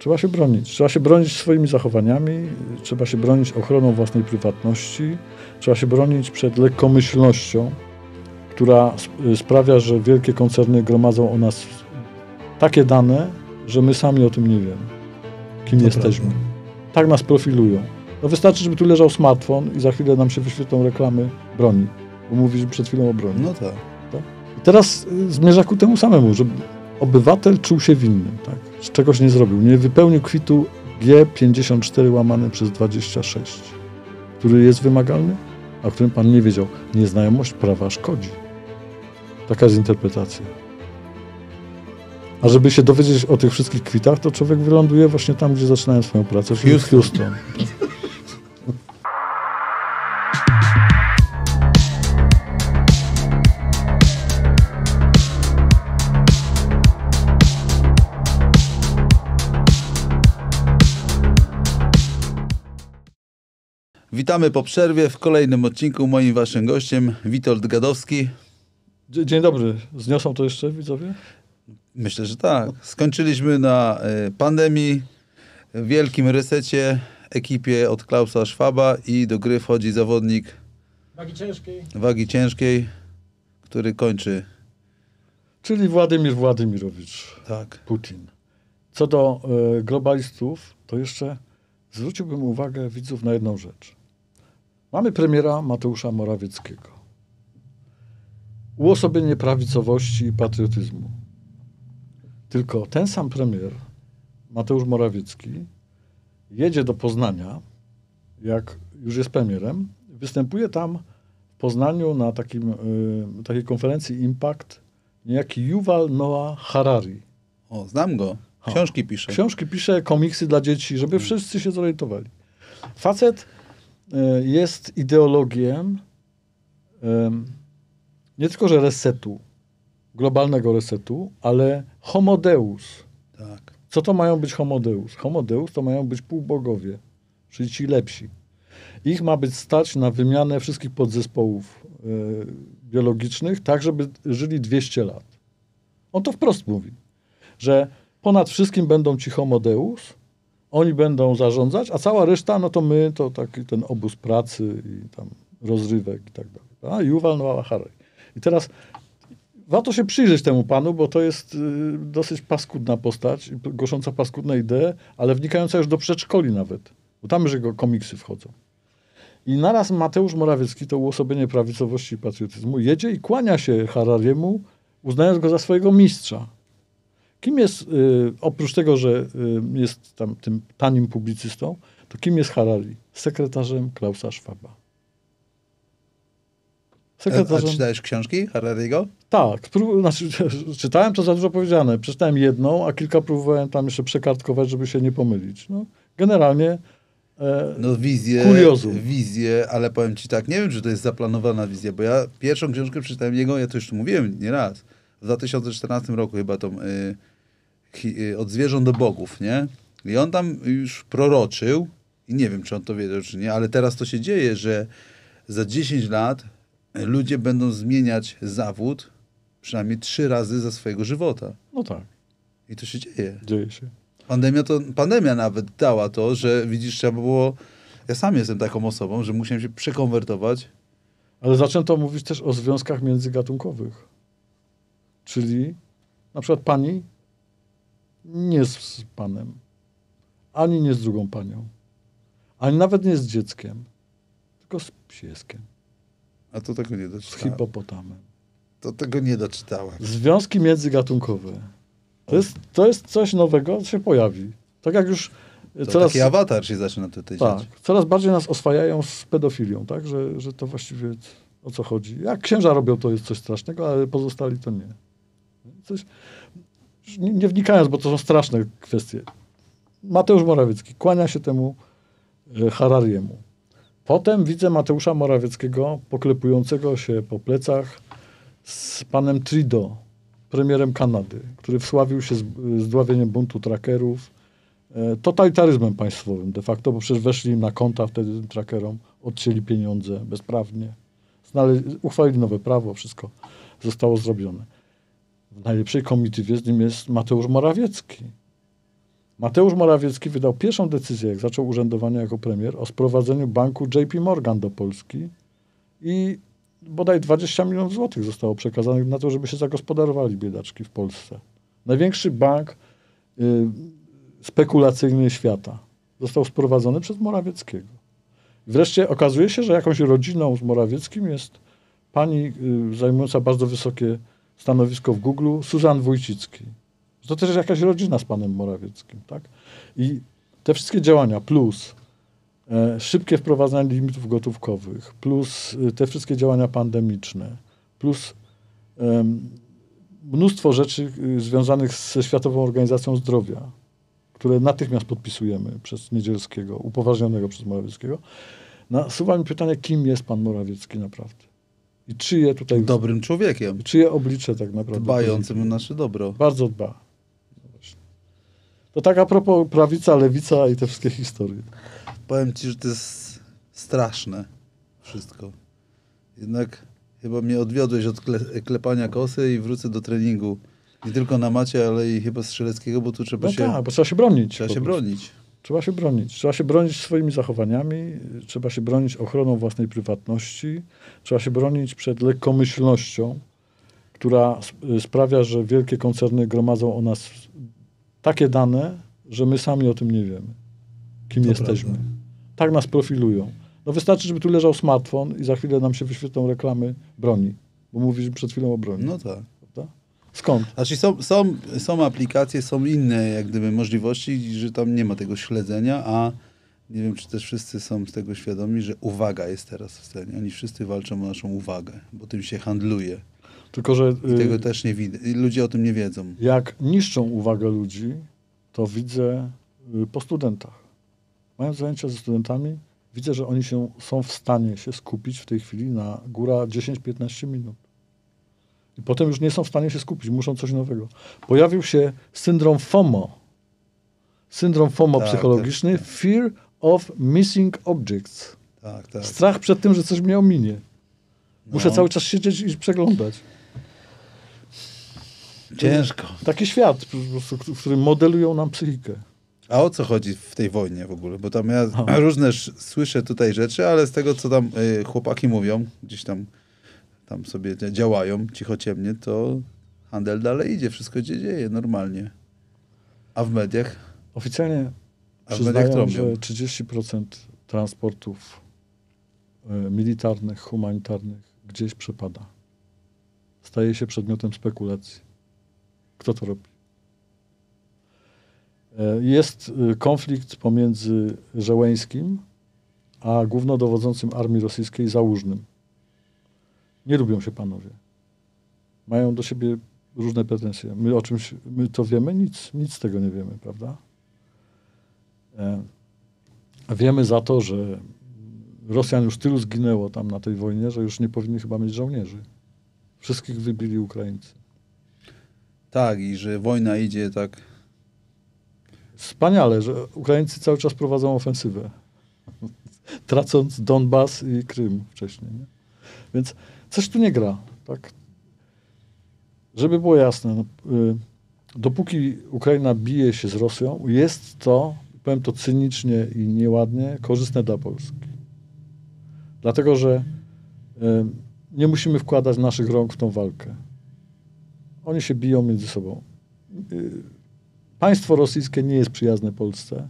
Trzeba się bronić. Trzeba się bronić swoimi zachowaniami, trzeba się bronić ochroną własnej prywatności, trzeba się bronić przed lekkomyślnością, która sprawia, że wielkie koncerny gromadzą o nas takie dane, że my sami o tym nie wiemy, kim to jesteśmy. Prawda. Tak nas profilują. No wystarczy, żeby tu leżał smartfon i za chwilę nam się wyświetlą reklamy broni, bo mówisz przed chwilą o broni. No tak. tak? I teraz y, zmierza ku temu samemu, żeby obywatel czuł się winny, tak? Z czegoś nie zrobił. Nie wypełnił kwitu G54 łamane przez 26, który jest wymagalny, a o którym pan nie wiedział. Nieznajomość prawa szkodzi. Taka jest interpretacja. A żeby się dowiedzieć o tych wszystkich kwitach, to człowiek wyląduje właśnie tam, gdzie zaczynają swoją pracę, w Houston. Houston. Witamy po przerwie w kolejnym odcinku. Moim waszym gościem Witold Gadowski. Dzień dobry. Zniosą to jeszcze widzowie? Myślę, że tak. Skończyliśmy na y, pandemii, wielkim resecie, ekipie od Klausa Schwaba i do gry wchodzi zawodnik wagi ciężkiej, wagi ciężkiej który kończy. Czyli Władimir Władimirowicz. Tak. Putin. Co do y, globalistów, to jeszcze zwróciłbym uwagę widzów na jedną rzecz. Mamy premiera Mateusza Morawieckiego. Uosobienie prawicowości i patriotyzmu. Tylko ten sam premier, Mateusz Morawiecki, jedzie do Poznania, jak już jest premierem, występuje tam w Poznaniu na takim, y, takiej konferencji Impact niejaki Yuval Noah Harari. O, znam go. Książki pisze. Książki pisze, komiksy dla dzieci, żeby wszyscy się zorientowali. Facet jest ideologiem nie tylko, że resetu, globalnego resetu, ale homodeus. Tak. Co to mają być homodeus? Homodeus to mają być półbogowie, czyli ci lepsi. Ich ma być stać na wymianę wszystkich podzespołów e, biologicznych, tak żeby żyli 200 lat. On to wprost mówi, że ponad wszystkim będą ci homodeus, oni będą zarządzać, a cała reszta, no to my, to taki ten obóz pracy i tam rozrywek i tak dalej. A Yuval Noah Harari. I teraz warto się przyjrzeć temu panu, bo to jest y, dosyć paskudna postać, głosząca paskudne idee, ale wnikająca już do przedszkoli nawet, bo tam już jego komiksy wchodzą. I naraz Mateusz Morawiecki, to uosobienie prawicowości i patriotyzmu, jedzie i kłania się Harariemu, uznając go za swojego mistrza. Kim jest, y, oprócz tego, że y, jest tam tym tanim publicystą, to kim jest Harari? Sekretarzem Klausa Schwaba. Sekretarzem... A, a czytałeś książki Harariego? Tak. Prób... Znaczy, czytałem, to za dużo powiedziane. Przeczytałem jedną, a kilka próbowałem tam jeszcze przekartkować, żeby się nie pomylić. No, generalnie e, no wizję, wizję, ale powiem ci tak, nie wiem, czy to jest zaplanowana wizja, bo ja pierwszą książkę przeczytałem jego, ja to już mówiłem nieraz, w 2014 roku chyba tą Y, od zwierząt do bogów, nie? I on tam już proroczył, i nie wiem, czy on to wiedział, czy nie, ale teraz to się dzieje, że za 10 lat ludzie będą zmieniać zawód przynajmniej trzy razy za swojego żywota. No tak. I to się dzieje. Dzieje się. Pandemia, to, pandemia nawet dała to, że widzisz, trzeba było... Ja sam jestem taką osobą, że musiałem się przekonwertować. Ale zaczęto mówić też o związkach międzygatunkowych. Czyli na przykład pani nie z panem, ani nie z drugą panią, ani nawet nie z dzieckiem, tylko z pieskiem. A to tego nie doczytałem. Z hipopotamem. To tego nie doczytałem. Związki międzygatunkowe. To jest, to jest coś nowego, co się pojawi. Tak jak już to coraz... Taki awatar się zaczyna tutaj tak, dziać. Coraz bardziej nas oswajają z pedofilią, tak? Że, że to właściwie o co chodzi. Jak księża robią, to jest coś strasznego, ale pozostali to nie. Coś, nie, nie wnikając, bo to są straszne kwestie. Mateusz Morawiecki kłania się temu e, Harariemu. Potem widzę Mateusza Morawieckiego poklepującego się po plecach z panem Trido, premierem Kanady, który wsławił się zdławieniem buntu trackerów, e, totalitaryzmem państwowym de facto, bo przecież weszli im na konta wtedy tym trackerom, odcięli pieniądze bezprawnie, znale- uchwalili nowe prawo, wszystko zostało zrobione w najlepszej komitywie z nim jest Mateusz Morawiecki. Mateusz Morawiecki wydał pierwszą decyzję, jak zaczął urzędowanie jako premier, o sprowadzeniu banku JP Morgan do Polski i bodaj 20 milionów złotych zostało przekazanych na to, żeby się zagospodarowali biedaczki w Polsce. Największy bank y, spekulacyjny świata został sprowadzony przez Morawieckiego. Wreszcie okazuje się, że jakąś rodziną z Morawieckim jest pani y, zajmująca bardzo wysokie stanowisko w Google, Suzan Wójcicki. To też jakaś rodzina z panem Morawieckim, tak? I te wszystkie działania, plus e, szybkie wprowadzanie limitów gotówkowych, plus e, te wszystkie działania pandemiczne, plus e, mnóstwo rzeczy y, związanych ze Światową Organizacją Zdrowia, które natychmiast podpisujemy przez Niedzielskiego, upoważnionego przez Morawieckiego, nasuwa mi pytanie, kim jest pan Morawiecki naprawdę? I czyje tutaj... Dobrym człowiekiem. Czyje oblicze tak naprawdę? Dbającym o nasze dobro. Bardzo dba. To tak a propos prawica, lewica i te wszystkie historie. Powiem ci, że to jest straszne wszystko. Jednak chyba mnie odwiodłeś od kle- klepania kosy i wrócę do treningu. Nie tylko na macie, ale i chyba strzeleckiego, bo tu trzeba No się, tak, bo trzeba się bronić. trzeba się bronić. Trzeba się bronić. Trzeba się bronić swoimi zachowaniami, trzeba się bronić ochroną własnej prywatności, trzeba się bronić przed lekkomyślnością, która sp- sprawia, że wielkie koncerny gromadzą o nas takie dane, że my sami o tym nie wiemy, kim To jesteśmy. prawda. Tak nas profilują. No wystarczy, żeby tu leżał smartfon i za chwilę nam się wyświetlą reklamy broni, bo mówiliśmy przed chwilą o broni. No tak. Skąd? Znaczy są, są, są aplikacje, są inne jak gdyby możliwości, że tam nie ma tego śledzenia, a nie wiem, czy też wszyscy są z tego świadomi, że uwaga jest teraz w scenie. Oni wszyscy walczą o naszą uwagę, bo tym się handluje. Tylko, że I y, tego też nie widać. I Ludzie o tym nie wiedzą. jak niszczą uwagę ludzi, to widzę y, po studentach. Mając zajęcia ze studentami, widzę, że oni się, są w stanie się skupić w tej chwili na góra 10-15 minut. I potem już nie są w stanie się skupić, muszą coś nowego. Pojawił się syndrom FOMO. Syndrom FOMO Tak, psychologiczny, tak, tak. Fear of Missing Objects. Tak, tak. Strach przed tym, że coś mnie ominie. Muszę No. cały czas siedzieć i przeglądać. Ciężko. Taki świat, w którym modelują nam psychikę. A o co chodzi w tej wojnie w ogóle? Bo tam ja Aha. różne sz- słyszę tutaj rzeczy, ale z tego, co tam y, chłopaki mówią, gdzieś tam, tam sobie działają cichociemnie, to handel dalej idzie, wszystko się dzieje normalnie. A w mediach? Oficjalnie A w mediach że trąbią. 30% transportów e, militarnych, humanitarnych gdzieś przepada. Staje się przedmiotem spekulacji. Kto to robi? E, Jest e, konflikt pomiędzy Żeleńskim a głównodowodzącym armii rosyjskiej Załużnym. Nie lubią się panowie. Mają do siebie różne pretensje. My o czymś, my to wiemy? Nic, nic z tego nie wiemy, prawda? E, Wiemy za to, że Rosjan już tylu zginęło tam na tej wojnie, że już nie powinni chyba mieć żołnierzy. Wszystkich wybili Ukraińcy. Tak, i że wojna idzie tak. Wspaniale, że Ukraińcy cały czas prowadzą ofensywę. Tracąc Donbas i Krym wcześniej. Nie? Więc coś tu nie gra. Tak? Żeby było jasne, no, y, dopóki Ukraina bije się z Rosją, jest to, powiem to cynicznie i nieładnie, korzystne dla Polski. Dlatego, że y, nie musimy wkładać naszych rąk w tą walkę. Oni się biją między sobą. Y, Państwo rosyjskie nie jest przyjazne Polsce.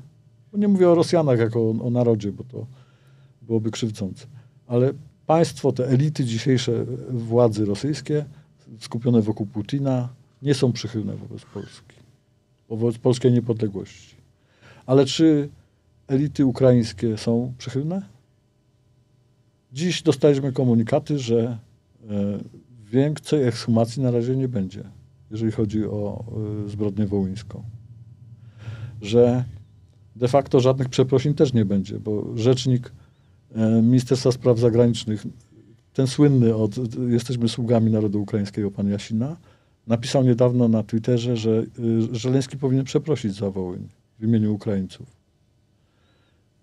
Bo Nie mówię o Rosjanach jako o, o narodzie, bo to byłoby krzywdzące. Ale państwo, te elity dzisiejsze władzy rosyjskie, skupione wokół Putina, nie są przychylne wobec Polski. Wobec polskiej niepodległości. Ale czy elity ukraińskie są przychylne? Dziś dostaliśmy komunikaty, że e, więcej ekshumacji na razie nie będzie, jeżeli chodzi o e, zbrodnię wołyńską. Że de facto żadnych przeprosin też nie będzie, bo rzecznik Ministerstwa Spraw Zagranicznych, ten słynny od jesteśmy sługami narodu ukraińskiego, pan Jasina, napisał niedawno na Twitterze, że y, Żeleński powinien przeprosić za Wołyń w imieniu Ukraińców.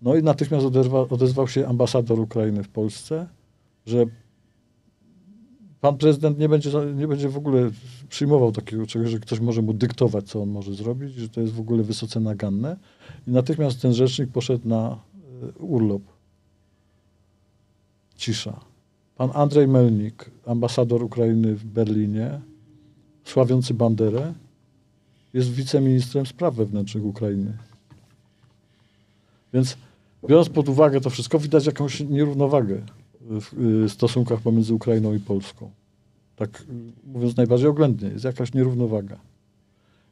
No i natychmiast oderwa, odezwał się ambasador Ukrainy w Polsce, że pan prezydent nie będzie, nie będzie w ogóle przyjmował takiego czegoś, że ktoś może mu dyktować, co on może zrobić, że to jest w ogóle wysoce naganne. I natychmiast ten rzecznik poszedł na y, urlop. Cisza. Pan Andrzej Melnik, ambasador Ukrainy w Berlinie, sławiący Banderę, jest wiceministrem spraw wewnętrznych Ukrainy. Więc biorąc pod uwagę to wszystko, widać jakąś nierównowagę w y, stosunkach pomiędzy Ukrainą i Polską. Tak y, mówiąc najbardziej oględnie, jest jakaś nierównowaga.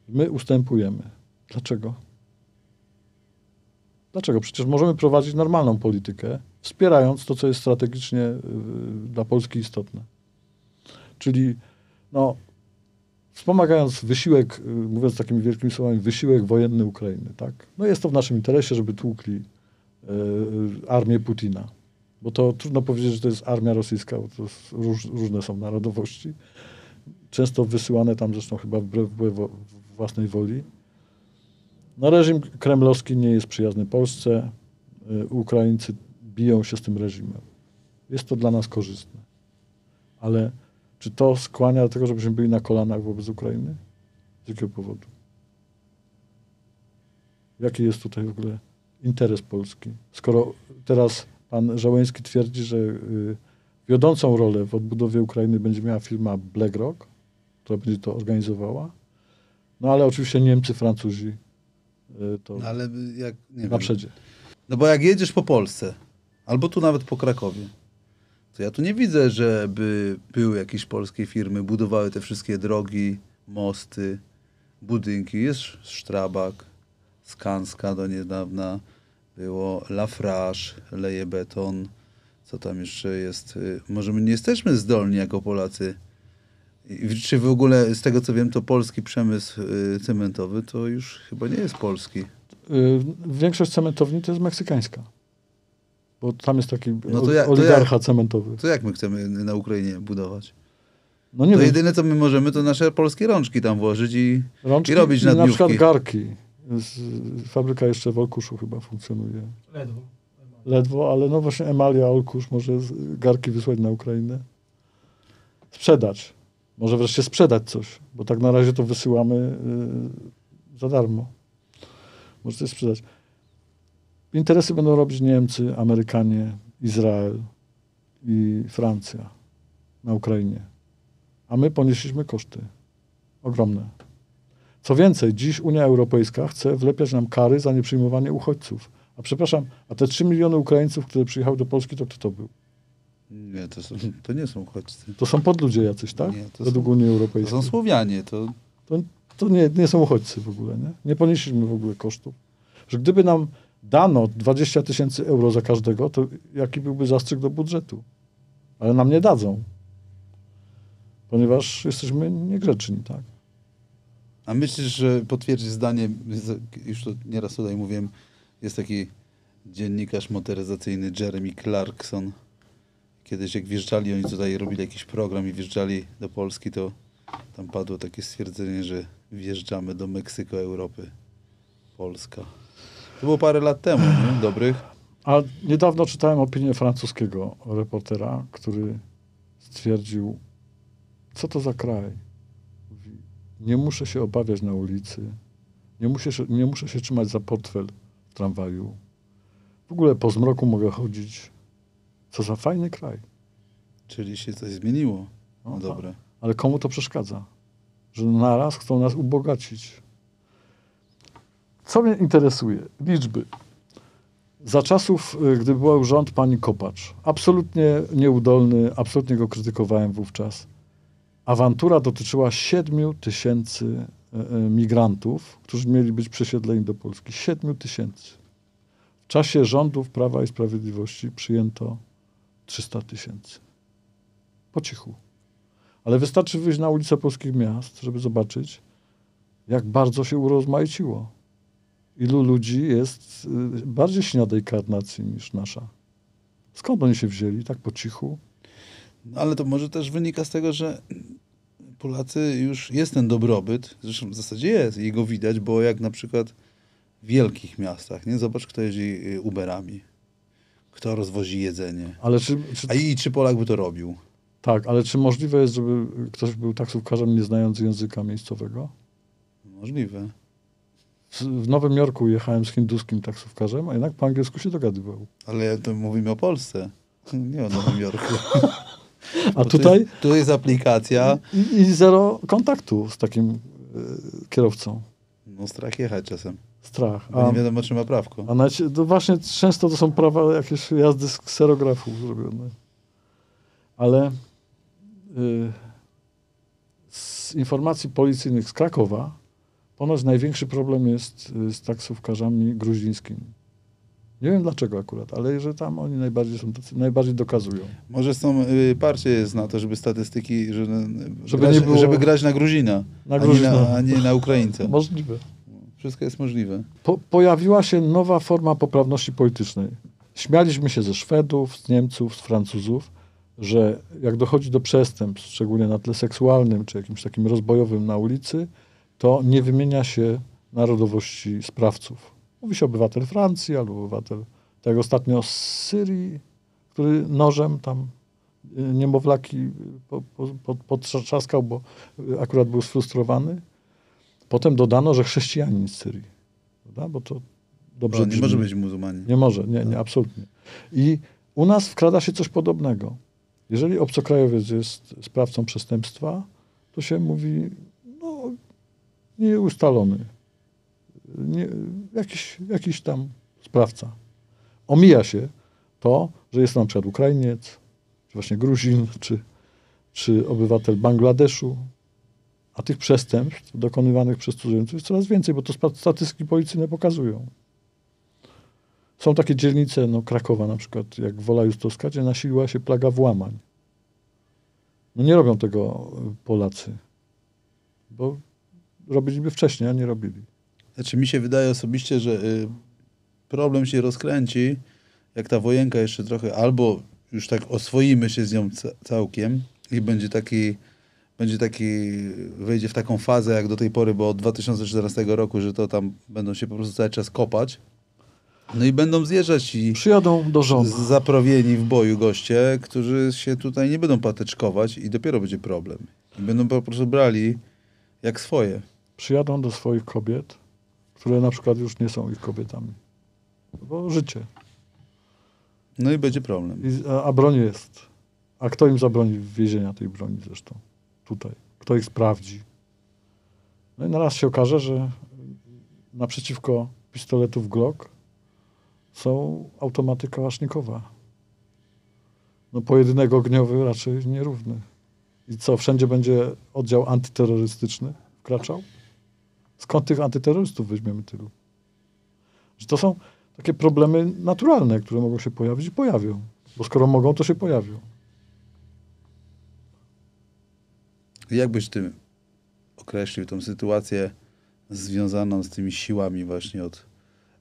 My ustępujemy. Dlaczego? Dlaczego? Przecież możemy prowadzić normalną politykę, wspierając to, co jest strategicznie y, dla Polski istotne. Czyli no, wspomagając wysiłek, mówiąc takimi wielkimi słowami, wysiłek wojenny Ukrainy. Tak? No jest to w naszym interesie, żeby tłukli y, armię Putina. Bo to trudno powiedzieć, że to jest armia rosyjska, bo to róż, różne są narodowości. Często wysyłane tam zresztą chyba wbrew, wbrew własnej woli. No reżim kremlowski nie jest przyjazny Polsce. Y, Ukraińcy biją się z tym reżimem. Jest to dla nas korzystne. Ale czy to skłania do tego, żebyśmy byli na kolanach wobec Ukrainy? Z jakiego powodu? Jaki jest tutaj w ogóle interes Polski? Skoro teraz pan Żałęski twierdzi, że y, wiodącą rolę w odbudowie Ukrainy będzie miała firma BlackRock, która będzie to organizowała, no ale oczywiście Niemcy, Francuzi y, to no, ale jak, nie na przedzie. No bo jak jedziesz po Polsce, albo tu nawet po Krakowie, to ja tu nie widzę, żeby były jakieś polskie firmy, budowały te wszystkie drogi, mosty, budynki. Jest Strabak, Skanska do niedawna, było Lafrage, leje beton, co tam jeszcze jest. Y, może my nie jesteśmy zdolni jako Polacy. Czy w ogóle, z tego co wiem, to polski przemysł y, cementowy to już chyba nie jest polski. Y, większość cementowni to jest meksykańska. Bo tam jest taki no to ja, oligarcha jak, cementowy. To jak my chcemy na Ukrainie budować? No nie to wiem. jedyne, co my możemy, to nasze polskie rączki tam włożyć i, rączki, i robić na Na przykład garki. Fabryka jeszcze w Olkuszu chyba funkcjonuje. Ledwo. Ledwo, ale no właśnie Emalia Olkusz może garki wysłać na Ukrainę. Sprzedać. Może wreszcie sprzedać coś, bo tak na razie to wysyłamy yy, za darmo. Może coś sprzedać. Interesy będą robić Niemcy, Amerykanie, Izrael i Francja na Ukrainie. A my ponieśliśmy koszty ogromne. Co więcej, dziś Unia Europejska chce wlepiać nam kary za nieprzyjmowanie uchodźców. A przepraszam, a te 3 miliony Ukraińców, które przyjechały do Polski, to kto to był? Nie, to, są, to nie są uchodźcy. To są podludzie jacyś, tak? Nie, to Według są, Unii Europejskiej. To są Słowianie. To, to, to nie, nie są uchodźcy w ogóle, nie? Nie ponieśliśmy w ogóle kosztów. Że gdyby nam dano 20 tysięcy euro za każdego, to jaki byłby zastrzyk do budżetu? Ale nam nie dadzą. Ponieważ jesteśmy niegrzeczni, tak? A myślisz, że potwierdzi zdanie, już to nieraz tutaj mówiłem, jest taki dziennikarz motoryzacyjny Jeremy Clarkson. Kiedyś jak wjeżdżali, oni tutaj robili jakiś program i wjeżdżali do Polski, to tam padło takie stwierdzenie, że wjeżdżamy do Meksyko Europy. Polska. To było parę lat temu, nie? dobrych. A niedawno czytałem opinię francuskiego reportera, który stwierdził, co to za kraj. Nie muszę się obawiać na ulicy. Nie muszę, się, nie muszę się trzymać za portfel w tramwaju. W ogóle po zmroku mogę chodzić. Co za fajny kraj. Czyli się coś zmieniło. No, dobre. Ale komu to przeszkadza? Że naraz chcą nas ubogacić. Co mnie interesuje? Liczby. Za czasów, y, gdy był rząd pani Kopacz, absolutnie nieudolny, absolutnie go krytykowałem wówczas. Awantura dotyczyła 7 tysięcy y, y, migrantów, którzy mieli być przesiedleni do Polski. 7 tysięcy. W czasie rządów Prawa i Sprawiedliwości przyjęto 300 tysięcy. Po cichu. Ale wystarczy wyjść na ulicę polskich miast, żeby zobaczyć, jak bardzo się urozmaiciło ilu ludzi jest y, bardziej śniadej karnacji niż nasza. Skąd oni się wzięli? Tak po cichu? No, ale to może też wynika z tego, że Polacy już jest ten dobrobyt, zresztą w zasadzie jest i go widać, bo jak na przykład w wielkich miastach, nie? Zobacz, kto jeździ y, Uberami, kto rozwozi jedzenie. Ale czy, czy... A i czy Polak by to robił? Tak, ale czy możliwe jest, żeby ktoś był taksówkarzem nie znając języka miejscowego? Możliwe. W, Nowym Jorku jechałem z hinduskim taksówkarzem, a jednak po angielsku się dogadywał. Ale mówimy o Polsce. Nie o Nowym Jorku. A tutaj Tu jest, tu jest aplikacja. i, i zero kontaktu z takim y, kierowcą. No strach jechać czasem. Strach. Bo A, nie wiadomo, czy ma prawko. a nawet, to właśnie często to są prawa jakieś jazdy z kserografu zrobione. Ale y, z informacji policyjnych z Krakowa ponoć największy problem jest y, z taksówkarzami gruzińskimi. Nie wiem dlaczego akurat, ale że tam oni najbardziej są tacy, najbardziej dokazują. Może są, y, parcie jest na to, żeby statystyki, żeby, Żeby grać, nie było- żeby grać na Gruzina, Na a, nie Gruzina. na, a nie na Ukraińca. Możliwe. Wszystko jest możliwe. Po, pojawiła się nowa forma poprawności politycznej. Śmialiśmy się ze Szwedów, z Niemców, z Francuzów, że jak dochodzi do przestępstw, szczególnie na tle seksualnym czy jakimś takim rozbojowym na ulicy, to nie wymienia się narodowości sprawców. Mówi się obywatel Francji albo obywatel, tak jak ostatnio z Syrii, który nożem tam y, niemowlaki po, potrzaskał, bo y, akurat był sfrustrowany. Potem dodano, że chrześcijanin z Syrii. Prawda? Bo to dobrze Bo nie brzmi. może być muzułmanin. Nie może, nie, nie, absolutnie. I u nas wkrada się coś podobnego. Jeżeli obcokrajowiec jest sprawcą przestępstwa, to się mówi, no, nieustalony. Nie, jakiś, jakiś tam sprawca. Omija się to, że jest na przykład Ukrainiec, czy właśnie Gruzin, czy, czy obywatel Bangladeszu, a tych przestępstw dokonywanych przez cudzoziemców jest coraz więcej, bo to statystyki policyjne pokazują. Są takie dzielnice, no Krakowa na przykład, jak Wola Justowska, gdzie nasiliła się plaga włamań. No nie robią tego Polacy, bo robiliby wcześniej, a nie robili. Znaczy mi się wydaje osobiście, że y, problem się rozkręci, jak ta wojenka jeszcze trochę, albo już tak oswoimy się z nią ca- całkiem i będzie taki, będzie taki, wejdzie w taką fazę jak do tej pory, bo od 2014 roku, że to tam będą się po prostu cały czas kopać. No i będą zjeżdżać i Przyjadą do z- zaprawieni w boju goście, którzy się tutaj nie będą patyczkować i dopiero będzie problem. I będą po prostu brali jak swoje. Przyjadą do swoich kobiet, które na przykład już nie są ich kobietami. Bo życie. No i będzie problem. I, a, a broń jest. A kto im zabroni wwiezienia tej broni zresztą? Tutaj. Kto ich sprawdzi? No i naraz się okaże, że naprzeciwko pistoletów Glock są automaty kałasznikowa. No pojedynek ogniowy raczej nierówny. I co, wszędzie będzie oddział antyterrorystyczny wkraczał? Skąd tych antyterrorystów weźmiemy tylu? Że to są takie problemy naturalne, które mogą się pojawić i pojawią. Bo skoro mogą, to się pojawią. Jak byś ty określił tą sytuację związaną z tymi siłami właśnie od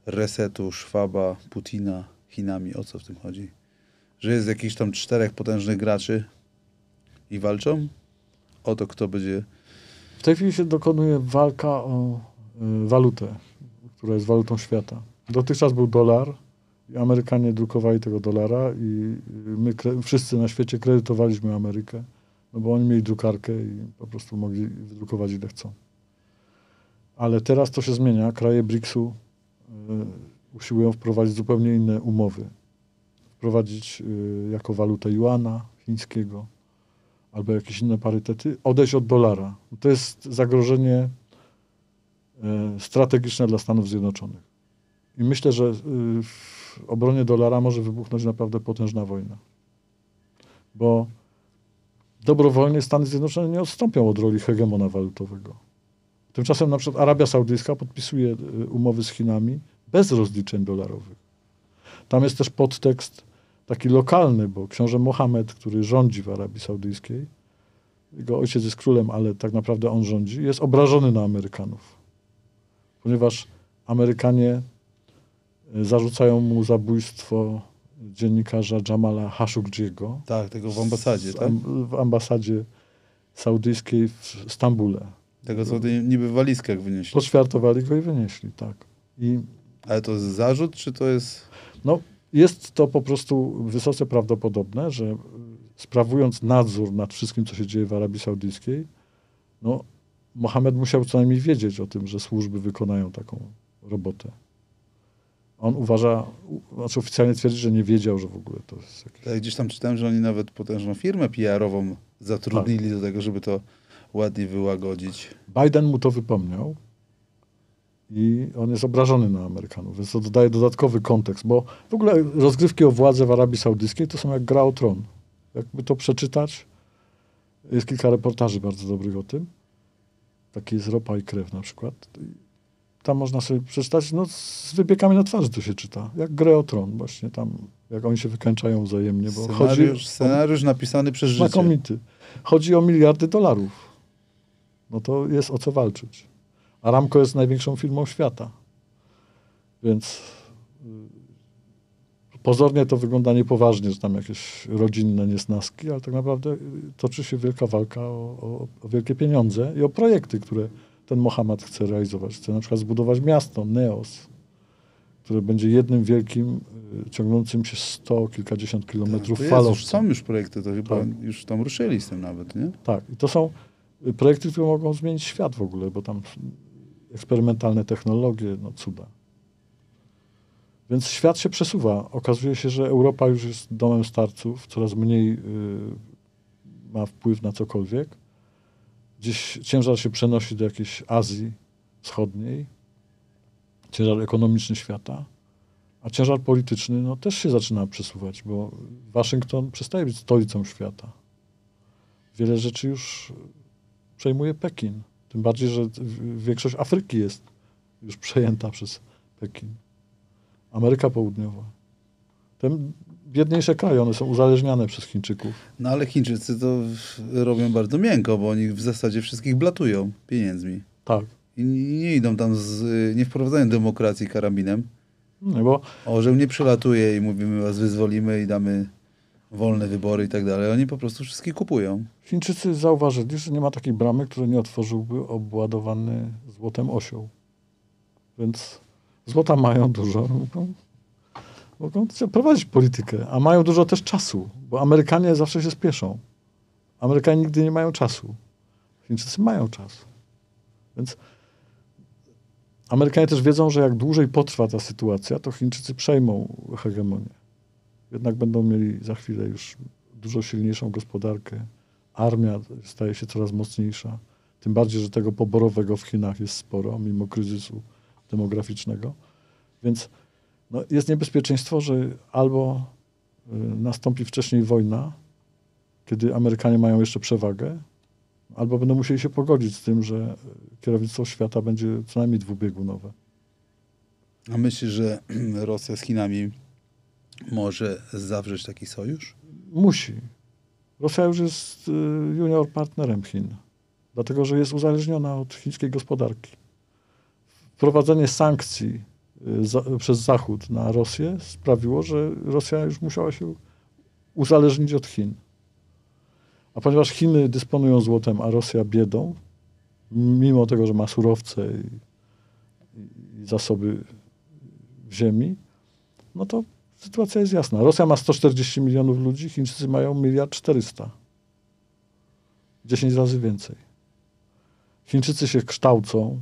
resetu, Szwaba, Putina, Chinami? O co w tym chodzi? Że jest jakichś tam czterech potężnych graczy i walczą o to, kto będzie... Tej chwili się dokonuje walka o y, walutę, która jest walutą świata. Dotychczas był dolar Amerykanie drukowali tego dolara i y, my wszyscy na świecie kredytowaliśmy Amerykę, no bo oni mieli drukarkę i po prostu mogli wydrukować ile chcą. Ale teraz to się zmienia. Kraje BRICS-u y, usiłują wprowadzić zupełnie inne umowy. Wprowadzić y, jako walutę juana chińskiego albo jakieś inne parytety, odejść od dolara. To jest zagrożenie e, strategiczne dla Stanów Zjednoczonych. I myślę, że y, w obronie dolara może wybuchnąć naprawdę potężna wojna. Bo dobrowolnie Stany Zjednoczone nie odstąpią od roli hegemona walutowego. Tymczasem na przykład Arabia Saudyjska podpisuje y, umowy z Chinami bez rozliczeń dolarowych. Tam jest też podtekst taki lokalny, bo książę Mohamed, który rządzi w Arabii Saudyjskiej, jego ojciec jest królem, ale tak naprawdę on rządzi, jest obrażony na Amerykanów. Ponieważ Amerykanie y, zarzucają mu zabójstwo dziennikarza Jamala Khashoggiego Tak, tego w ambasadzie, tak? w ambasadzie saudyjskiej w Stambule. Tego, co niby w walizkach wynieśli. Poćwiartowali go i wynieśli, tak. I Ale to jest zarzut, czy to jest... no, jest to po prostu wysoce prawdopodobne, że sprawując nadzór nad wszystkim, co się dzieje w Arabii Saudyjskiej, no, Mohamed musiał co najmniej wiedzieć o tym, że służby wykonają taką robotę. On uważa, znaczy oficjalnie twierdzi, że nie wiedział, że w ogóle to jest jakieś... Tak, gdzieś tam czytałem, że oni nawet potężną firmę PR-ową zatrudnili tak. do tego, żeby to ładnie wyłagodzić. Biden mu to wypomniał i on jest obrażony na Amerykanów, więc to dodaje dodatkowy kontekst, bo w ogóle rozgrywki o władzę w Arabii Saudyjskiej to są jak gra o tron. Jakby to przeczytać, jest kilka reportaży bardzo dobrych o tym. Taki jest Ropa i Krew na przykład. Tam można sobie przeczytać, no z wypiekami na twarzy to się czyta. Jak grę o tron właśnie tam, jak oni się wykańczają wzajemnie. Bo scenariusz, chodzi scenariusz napisany przez życie. Znakomity. Chodzi o miliardy dolarów. No to jest o co walczyć. Aramco jest największą firmą świata. Więc y, pozornie to wygląda niepoważnie, że tam jakieś rodzinne niesnaski, ale tak naprawdę y, toczy się wielka walka o, o, o wielkie pieniądze i o projekty, które ten Mohamed chce realizować. Chce na przykład zbudować miasto, Neos, które będzie jednym wielkim, y, ciągnącym się sto, kilkadziesiąt kilometrów tak, falą. Są już projekty, to chyba tak. już tam ruszyli z tym nawet, nie? Tak, i to są projekty, które mogą zmienić świat w ogóle, bo tam eksperymentalne technologie, no cuda. Więc świat się przesuwa. Okazuje się, że Europa już jest domem starców, coraz mniej y, ma wpływ na cokolwiek. Gdzieś ciężar się przenosi do jakiejś Azji Wschodniej, ciężar ekonomiczny świata, a ciężar polityczny no, też się zaczyna przesuwać, bo Waszyngton przestaje być stolicą świata. Wiele rzeczy już przejmuje Pekin. Tym bardziej, że większość Afryki jest już przejęta przez Pekin. Ameryka Południowa. Te biedniejsze kraje, one są uzależniane przez Chińczyków. No ale Chińczycy to robią bardzo miękko, bo oni w zasadzie wszystkich blatują pieniędzmi. Tak. I nie idą tam, z, nie wprowadzają demokracji karabinem. No bo... Orzeł nie przelatuje i mówimy, was wyzwolimy i damy wolne wybory i tak dalej. Oni po prostu wszystkich kupują. Chińczycy zauważyli, że nie ma takiej bramy, której nie otworzyłby obładowany złotem osioł. Więc złota mają dużo. Mogą, mogą prowadzić politykę, a mają dużo też czasu, bo Amerykanie zawsze się spieszą. Amerykanie nigdy nie mają czasu. Chińczycy mają czas. Więc Amerykanie też wiedzą, że jak dłużej potrwa ta sytuacja, to Chińczycy przejmą hegemonię jednak będą mieli za chwilę już dużo silniejszą gospodarkę. Armia staje się coraz mocniejsza. Tym bardziej, że tego poborowego w Chinach jest sporo, mimo kryzysu demograficznego. Więc no, jest niebezpieczeństwo, że albo y, nastąpi wcześniej wojna, kiedy Amerykanie mają jeszcze przewagę, albo będą musieli się pogodzić z tym, że kierownictwo świata będzie co najmniej dwubiegunowe. A myślisz, że Rosja z Chinami może zawrzeć taki sojusz? Musi. Rosja już jest y, junior partnerem Chin, dlatego że jest uzależniona od chińskiej gospodarki. Wprowadzenie sankcji y, za, przez Zachód na Rosję sprawiło, że Rosja już musiała się uzależnić od Chin. A ponieważ Chiny dysponują złotem, a Rosja biedą, mimo tego, że ma surowce i, i zasoby w ziemi, no to Sytuacja jest jasna. Rosja ma 140 milionów ludzi, Chińczycy mają miliard 400. 10 razy więcej. Chińczycy się kształcą,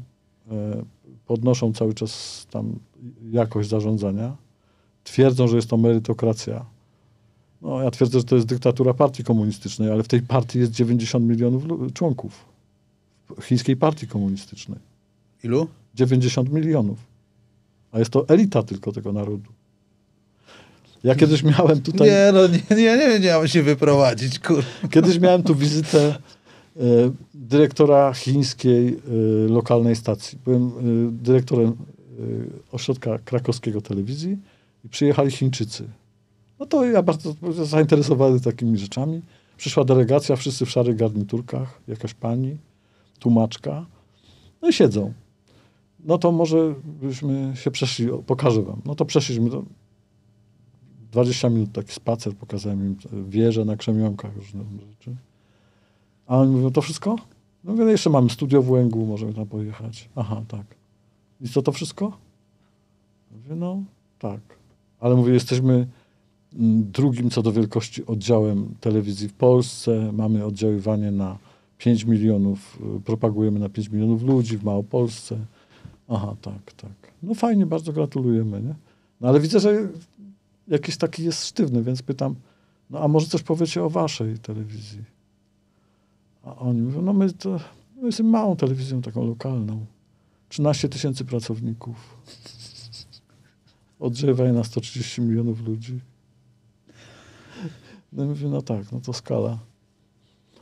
e, podnoszą cały czas tam jakość zarządzania, twierdzą, że jest to merytokracja. No, ja twierdzę, że to jest dyktatura partii komunistycznej, ale w tej partii jest 90 milionów członków. Chińskiej partii komunistycznej. Ilu? 90 milionów. A jest to elita tylko tego narodu. Ja kiedyś miałem tutaj... Nie, no nie, nie, nie wiedziałem się wyprowadzić, kur. Kiedyś miałem tu wizytę e, dyrektora chińskiej e, lokalnej stacji. Byłem e, dyrektorem ośrodka krakowskiego telewizji i przyjechali Chińczycy. No to ja bardzo zainteresowany takimi rzeczami. Przyszła delegacja, wszyscy w szarych garniturkach, jakaś pani, tłumaczka. No i siedzą. No to może byśmy się przeszli, pokażę wam. No to przeszliśmy. To 20 minut taki spacer, pokazałem im wieże na Krzemionkach, różne rzeczy. A oni mówią, to wszystko? No mówię, jeszcze mamy studio w Łęgu, możemy tam pojechać. Aha, tak. I co to wszystko? Mówię, no tak. Ale mówię, jesteśmy mm, drugim co do wielkości oddziałem telewizji w Polsce. Mamy oddziaływanie na 5 milionów, y, propagujemy na 5 milionów ludzi w Małopolsce. Aha, tak, tak. No fajnie, bardzo gratulujemy, nie? No ale widzę, że jakiś taki jest sztywny, więc pytam, no a może coś powiecie o waszej telewizji? A oni mówią, no my to my jesteśmy małą telewizją taką lokalną. 13 tysięcy pracowników. Odżywają na 130 milionów ludzi. No i mówię, no tak, no to skala.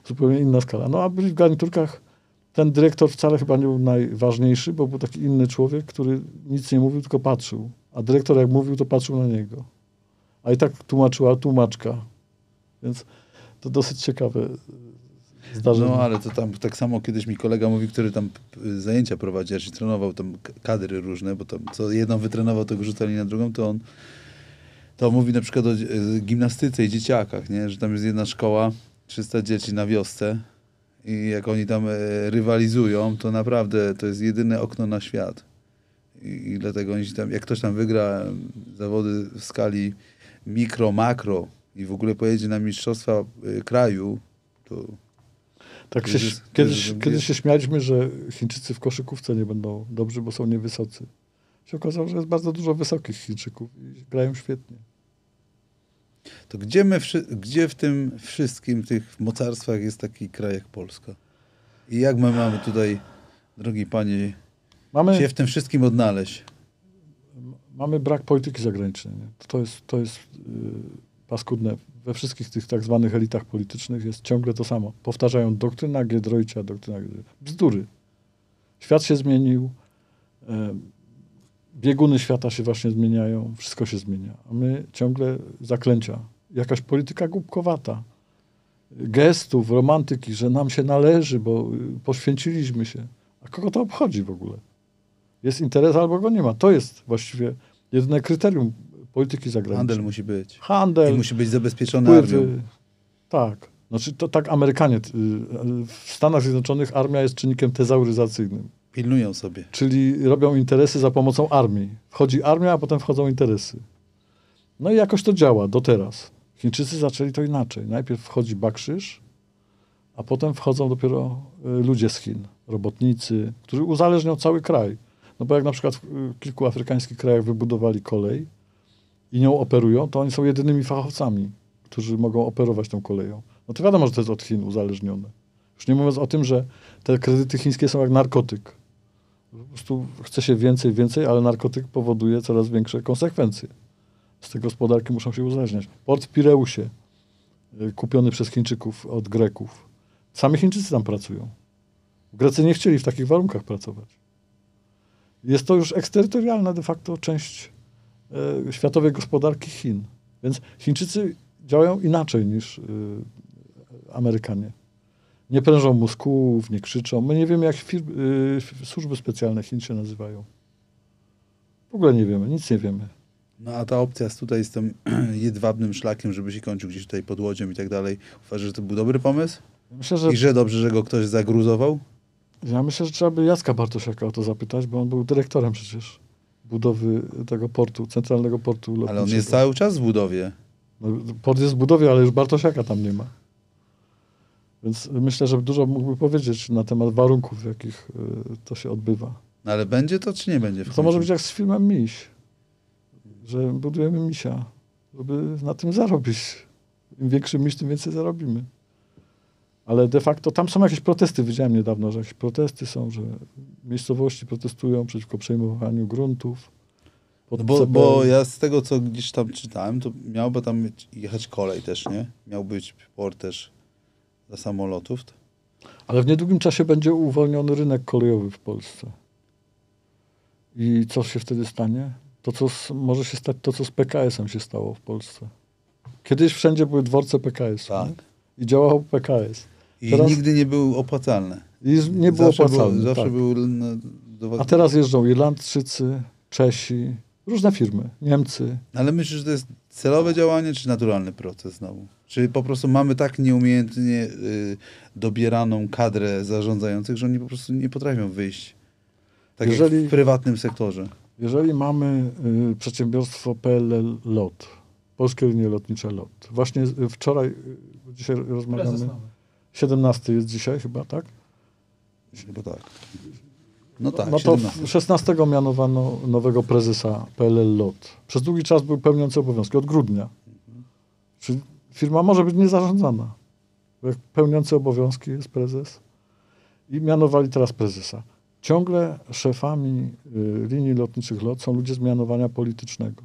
Zupełnie inna skala. No a byli w garniturkach, ten dyrektor wcale chyba nie był najważniejszy, bo był taki inny człowiek, który nic nie mówił, tylko patrzył. A dyrektor jak mówił, to patrzył na niego. A i tak tłumaczyła tłumaczka. Więc to dosyć ciekawe zdarzenie. No ale to tam tak samo kiedyś mi kolega mówi, który tam zajęcia prowadzi, czy trenował tam kadry różne, bo tam co jedną wytrenował, to go rzucali na drugą, to on to mówi na przykład o e, gimnastyce i dzieciakach, nie? że tam jest jedna szkoła, 300 dzieci na wiosce i jak oni tam e, rywalizują, to naprawdę to jest jedyne okno na świat. I, i dlatego oni tam, jak ktoś tam wygra e, zawody w skali mikro, makro i w ogóle pojedzie na mistrzostwa e, kraju, to Tak się, kiedyś, jest- kiedyś się śmialiśmy, że Chińczycy w koszykówce nie będą dobrzy, bo są niewysocy. Się okazało, że jest bardzo dużo wysokich Chińczyków i grają świetnie. To gdzie, my, gdzie w tym wszystkim, tych mocarstwach jest taki kraj jak Polska? I jak my mamy tutaj, drogi panie, Mamy, się w tym wszystkim odnaleźć? Mamy brak polityki zagranicznej. Nie? To jest, to jest yy, paskudne. We wszystkich tych tak zwanych elitach politycznych jest ciągle to samo. Powtarzają doktryna Giedroycia, doktryna Giedroycia. Bzdury. Świat się zmienił. e, Bieguny świata się właśnie zmieniają. Wszystko się zmienia. A my ciągle zaklęcia. Jakaś polityka głupkowata. Gestów, romantyki, że nam się należy, bo y, poświęciliśmy się. A kogo to obchodzi w ogóle? Jest interes albo go nie ma. To jest właściwie jedyne kryterium polityki zagranicznej. Handel musi być. Handel, I musi być zabezpieczony wpływy. armią. Tak. Znaczy, to tak Amerykanie. W Stanach Zjednoczonych armia jest czynnikiem tezauryzacyjnym. Pilnują sobie. Czyli robią interesy za pomocą armii. Wchodzi armia, a potem wchodzą interesy. No i jakoś to działa do teraz. Chińczycy zaczęli to inaczej. Najpierw wchodzi bakrzyż, a potem wchodzą dopiero y, ludzie z Chin, robotnicy, którzy uzależnią cały kraj. No bo jak na przykład w kilku afrykańskich krajach wybudowali kolej i nią operują, to oni są jedynymi fachowcami, którzy mogą operować tą koleją. No to wiadomo, że to jest od Chin uzależnione. Już nie mówiąc o tym, że te kredyty chińskie są jak narkotyk. Po prostu chce się więcej, więcej, ale narkotyk powoduje coraz większe konsekwencje. Z tej gospodarki muszą się uzależniać. Port w Pireusie, y, kupiony przez Chińczyków od Greków. Sami Chińczycy tam pracują. Grecy nie chcieli w takich warunkach pracować. Jest to już eksterytorialna de facto część e, światowej gospodarki Chin. Więc Chińczycy działają inaczej niż y, Amerykanie. Nie prężą mózgów, nie krzyczą. My nie wiemy, jak y, służby specjalne Chin się nazywają. W ogóle nie wiemy, nic nie wiemy. No a ta opcja z tutaj z tym jedwabnym szlakiem, żeby się kończył gdzieś tutaj pod łodzią i tak dalej, uważasz, że to był dobry pomysł? Myślę, że, I że dobrze, że go ktoś zagruzował? Ja myślę, że trzeba by Jacka Bartosiaka o to zapytać, bo on był dyrektorem przecież budowy tego portu, centralnego portu lotniczego. Ale on jest cały czas w budowie. No, port jest w budowie, ale już Bartosiaka tam nie ma. Więc myślę, że dużo mógłby powiedzieć na temat warunków, w jakich y, to się odbywa. No ale będzie to, czy nie będzie? To może być jak z filmem Miś, że budujemy misia, żeby na tym zarobić. Im większy miś, tym więcej zarobimy. Ale de facto tam są jakieś protesty, widziałem niedawno, że jakieś protesty są, że miejscowości protestują przeciwko przejmowaniu gruntów. No bo, bo ja z tego, co gdzieś tam czytałem, to miałby tam jechać kolej też, nie? Miał być port też dla samolotów. Ale w niedługim czasie będzie uwolniony rynek kolejowy w Polsce. I co się wtedy stanie? To, co z, może się stać to, co z PKS-em się stało w Polsce. Kiedyś wszędzie były dworce PKS. Tak. Nie? I działał PKS. I Teraz- nigdy nie był opłacalny. I nie było zawsze opłacalne. Był, zawsze tak. był no, do... A teraz jeżdżą Irlandczycy, Czesi, różne firmy, Niemcy. Ale myślisz, że to jest celowe działanie, czy naturalny proces znowu? Czy po prostu mamy tak nieumiejętnie y, dobieraną kadrę zarządzających, że oni po prostu nie potrafią wyjść? Tak jak Jeżeli- w prywatnym sektorze. Jeżeli mamy y, przedsiębiorstwo PLL LOT Polskie Linie Lotnicze LOT. Właśnie wczoraj, y, dzisiaj Prezes rozmawiamy. 17 jest dzisiaj chyba, tak? Chyba tak. No tak, no to 17. 16 mianowano nowego prezesa PLL LOT. Przez długi czas był pełniący obowiązki, od grudnia. Czyli firma może być niezarządzana. Jak pełniący obowiązki jest prezes. I mianowali teraz prezesa. Ciągle szefami y, linii lotniczych LOT są ludzie z mianowania politycznego.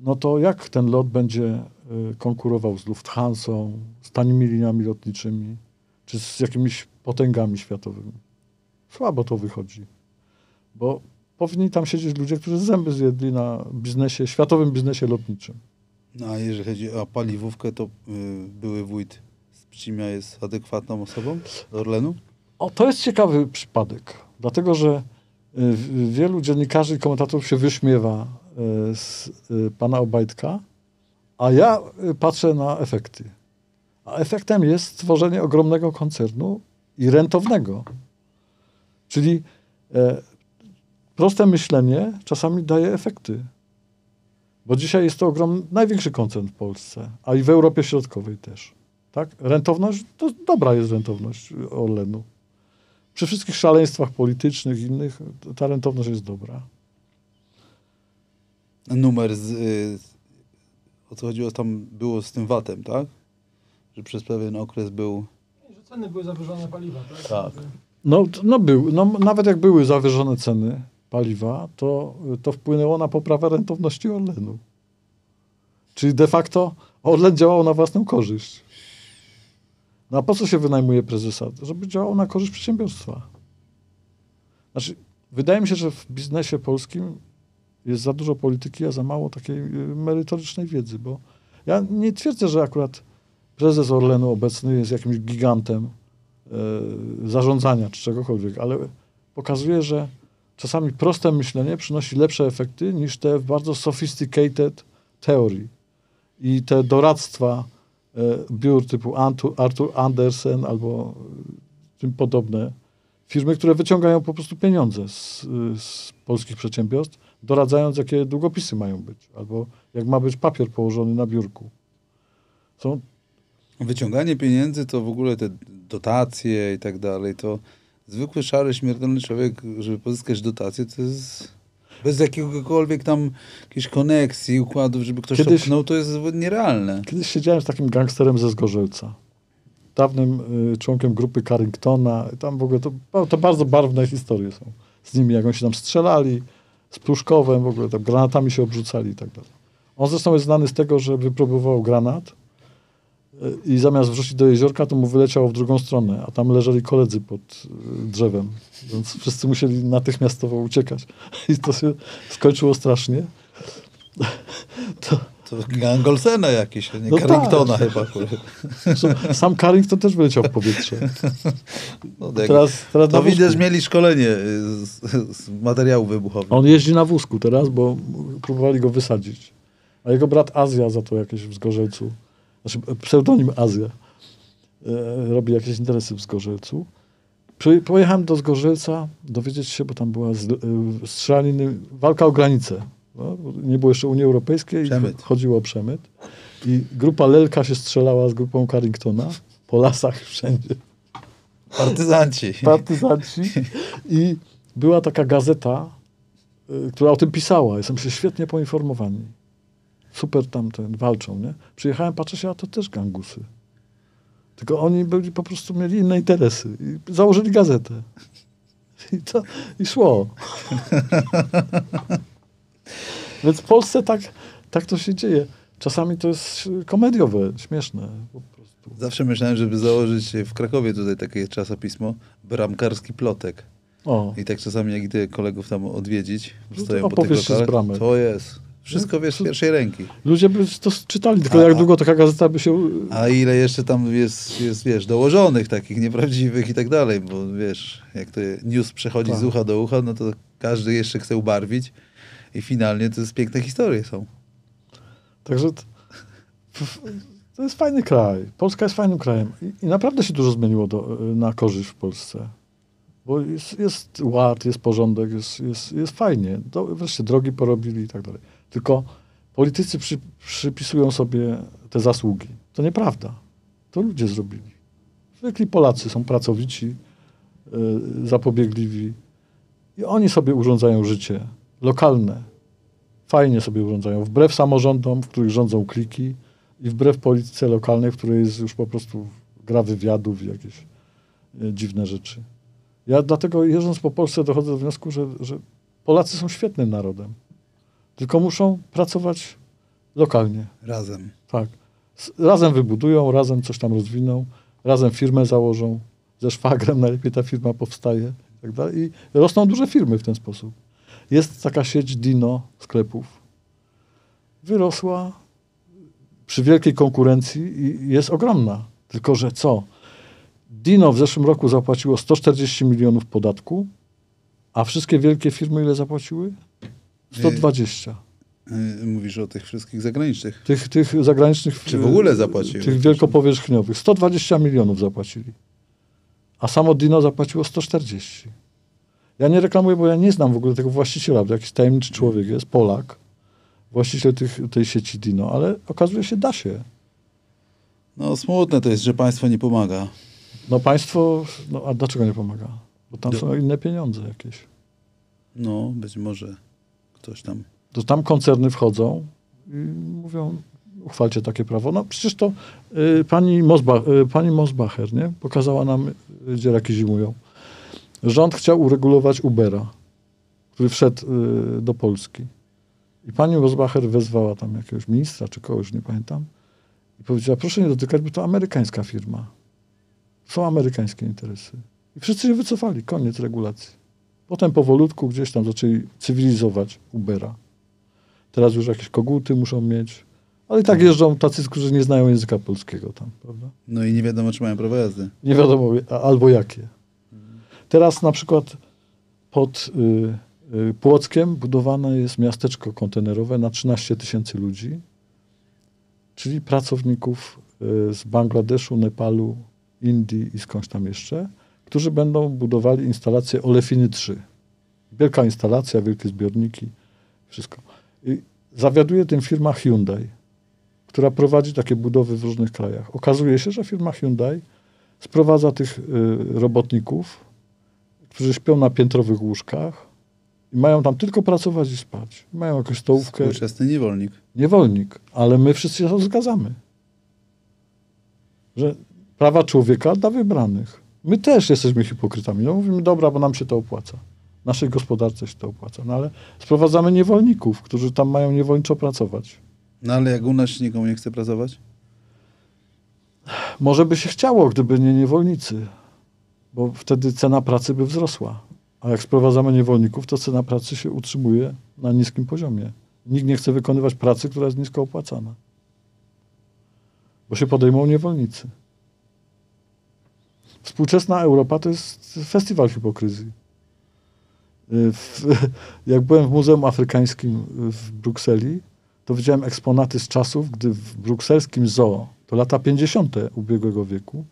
No to jak ten lot będzie konkurował z Lufthansa, z tanimi liniami lotniczymi, czy z jakimiś potęgami światowymi? Słabo to wychodzi. Bo powinni tam siedzieć ludzie, którzy zęby zjedli na biznesie, światowym biznesie lotniczym. No a jeżeli chodzi o paliwowkę, to y, były wójt z Pcimia jest adekwatną osobą do Orlenu? O, to jest ciekawy przypadek, dlatego że y, wielu dziennikarzy i komentatorów się wyśmiewa y, z y, pana Obajtka, a ja y, patrzę na efekty. A efektem jest stworzenie ogromnego koncernu i rentownego. Czyli e, proste myślenie czasami daje efekty. Bo dzisiaj jest to ogromny, największy koncern w Polsce, a i w Europie Środkowej też. Tak? Rentowność, to dobra jest rentowność Orlenu. Przy wszystkich szaleństwach politycznych innych, ta rentowność jest dobra. Numer z... Y, o co chodziło tam było z tym VAT-em, tak? Że przez pewien okres był... Że ceny były zawyżone paliwa, tak? Tak. No, no był, no nawet jak były zawyżone ceny paliwa, to, to wpłynęło na poprawę rentowności Orlenu. Czyli de facto Orlen działał na własną korzyść. No a po co się wynajmuje prezesa? Żeby działał na korzyść przedsiębiorstwa. Znaczy, wydaje mi się, że w biznesie polskim jest za dużo polityki, a za mało takiej y, merytorycznej wiedzy, bo ja nie twierdzę, że akurat prezes Orlenu obecny jest jakimś gigantem e, zarządzania czy czegokolwiek, ale pokazuje, że czasami proste myślenie przynosi lepsze efekty niż te bardzo sophisticated teorii i te doradztwa e, biur typu Antu- Arthur Andersen albo e, tym podobne firmy, które wyciągają po prostu pieniądze z, z polskich przedsiębiorstw, doradzając, jakie długopisy mają być, albo jak ma być papier położony na biurku. Są Wyciąganie pieniędzy to w ogóle te dotacje i tak dalej, to zwykły szary, śmiertelny człowiek, żeby pozyskać dotację, to jest bez jakiegokolwiek tam jakiejś koneksji, układów, żeby ktoś Kiedyś- Kiedyś... to jest nierealne. Kiedyś siedziałem z takim gangsterem ze Zgorzelca. Dawnym y, członkiem grupy Carringtona. Tam w ogóle to, to bardzo barwne historie są. Z nimi, jak oni się tam strzelali, z Pruszkowem, w ogóle tam granatami się obrzucali i tak dalej. On zresztą jest znany z tego, że wypróbował granat y, i zamiast wrzucić do jeziorka, to mu wyleciało w drugą stronę, a tam leżeli koledzy pod y, drzewem. Więc wszyscy musieli natychmiastowo uciekać. I to się skończyło strasznie. To, To gang Olsena jakieś, a nie No no Carringtona tak. chyba. Sam Carrington też wyleciał w powietrze. No, tak. Teraz, teraz to widać, mieli szkolenie z, z materiałów wybuchowych. On jeździ na wózku teraz, bo próbowali go wysadzić. A jego brat Azja za to jakieś w Zgorzelcu, znaczy pseudonim Azja, e, robi jakieś interesy w Zgorzelcu. Pojechałem do Zgorzelca dowiedzieć się, bo tam była z, e, strzelaniny, walka o granicę. No, nie było jeszcze Unii Europejskiej, Przemyt. i chodziło o przemyt. I grupa Lelka się strzelała z grupą Carringtona po lasach wszędzie. Partyzanci. partyzanci. I była taka gazeta, y, która o tym pisała. Jestem się świetnie poinformowani. Super tam ten, walczą, nie? Przyjechałem, patrzę się, a to też gangusy. Tylko oni byli, po prostu mieli inne interesy. I założyli gazetę. I, to, i szło. Więc w Polsce tak, tak to się dzieje. Czasami to jest komediowe, śmieszne. Zawsze myślałem, żeby założyć w Krakowie tutaj takie czasopismo Bramkarski Plotek. O, I tak czasami jak idę kolegów tam odwiedzić, No to stoją po tych lokalach, to jest. Wszystko wiesz z pierwszej ręki. ludzie by to czytali, tylko A- jak długo taka gazeta by się A ile jeszcze tam jest, jest, wiesz, dołożonych takich nieprawdziwych i tak dalej, bo wiesz, jak to news przechodzi Tak. z ucha do ucha, no to każdy jeszcze chce ubarwić i finalnie to jest piękne historie są. Także to jest fajny kraj. Polska jest fajnym krajem. I, i naprawdę się dużo zmieniło do, na korzyść w Polsce. Bo jest, jest ład, jest porządek, jest, jest, jest fajnie. Do, wreszcie drogi porobili i tak dalej. Tylko politycy przy, przypisują sobie te zasługi. To nieprawda. To ludzie zrobili. Zwykli Polacy są pracowici, y, zapobiegliwi i oni sobie urządzają życie lokalne. Fajnie sobie urządzają. Wbrew samorządom, w których rządzą kliki i wbrew polityce lokalnej, w której jest już po prostu gra wywiadów i jakieś y, dziwne rzeczy. Ja dlatego jeżdżąc po Polsce dochodzę do wniosku, że, że Polacy są świetnym narodem. Tylko muszą pracować lokalnie. Razem. Tak. Razem wybudują, razem coś tam rozwiną, razem firmę założą. Ze szwagrem najlepiej ta firma powstaje. I, tak dalej. I rosną duże firmy w ten sposób. Jest taka sieć Dino sklepów. Wyrosła przy wielkiej konkurencji i jest ogromna. Tylko, że co? Dino w zeszłym roku zapłaciło 140 milionów podatku, a wszystkie wielkie firmy ile zapłaciły? 120. Y, Mówisz o tych wszystkich zagranicznych. Tych, tych zagranicznych... Czy w ogóle zapłaciły? Tych wielkopowierzchniowych. 120 milionów zapłacili. A samo Dino zapłaciło 140. Ja nie reklamuję, bo ja nie znam w ogóle tego właściciela. To jakiś tajemniczy człowiek jest, Polak. Właściciel tych, tej sieci Dino. Ale okazuje się, da się. No smutne to jest, że państwo nie pomaga. No państwo... No, a dlaczego nie pomaga? Bo tam Do- są inne pieniądze jakieś. No, być może ktoś tam. To tam koncerny wchodzą i mówią, uchwalcie takie prawo. No przecież to y, pani, Mosbach, y, pani Mosbacher, nie? Pokazała nam, y, gdzie raki zimują. Rząd chciał uregulować Ubera, który wszedł y, do Polski. I pani Mosbacher wezwała tam jakiegoś ministra czy kogoś, nie pamiętam. I powiedziała, proszę nie dotykać, bo to amerykańska firma. Są amerykańskie interesy. I wszyscy się wycofali, koniec regulacji. Potem powolutku gdzieś tam zaczęli cywilizować Ubera. Teraz już jakieś koguty muszą mieć. Ale i tak jeżdżą tacy, którzy nie znają języka polskiego tam, prawda? No i nie wiadomo, czy mają prawo jazdy. Nie wiadomo, albo jakie. Teraz na przykład pod y, y, Płockiem budowane jest miasteczko kontenerowe na 13 tysięcy ludzi, czyli pracowników y, z Bangladeszu, Nepalu, Indii i skądś tam jeszcze, którzy będą budowali instalację Olefiny 3. Wielka instalacja, wielkie zbiorniki, wszystko. I zawiaduje tym firma Hyundai, która prowadzi takie budowy w różnych krajach. Okazuje się, że firma Hyundai sprowadza tych robotników, którzy śpią na piętrowych łóżkach i mają tam tylko pracować i spać. Mają jakąś stołówkę. Współczesny niewolnik. niewolnik. Ale my wszyscy się zgadzamy. Że prawa człowieka dla wybranych. My też jesteśmy hipokrytami. No mówimy, dobra, bo nam się to opłaca. Naszej gospodarce się to opłaca. No ale sprowadzamy niewolników, którzy tam mają niewolniczo pracować. No ale jak u nas się nikomu nie chce pracować? Może by się chciało, gdyby nie niewolnicy, bo wtedy cena pracy by wzrosła. A jak sprowadzamy niewolników, to cena pracy się utrzymuje na niskim poziomie. Nikt nie chce wykonywać pracy, która jest nisko opłacana. Bo się podejmą niewolnicy. Współczesna Europa to jest festiwal hipokryzji. W, jak byłem w Muzeum Afrykańskim w Brukseli, to widziałem eksponaty z czasów, gdy w brukselskim zoo, to lata 50. ubiegłego wieku,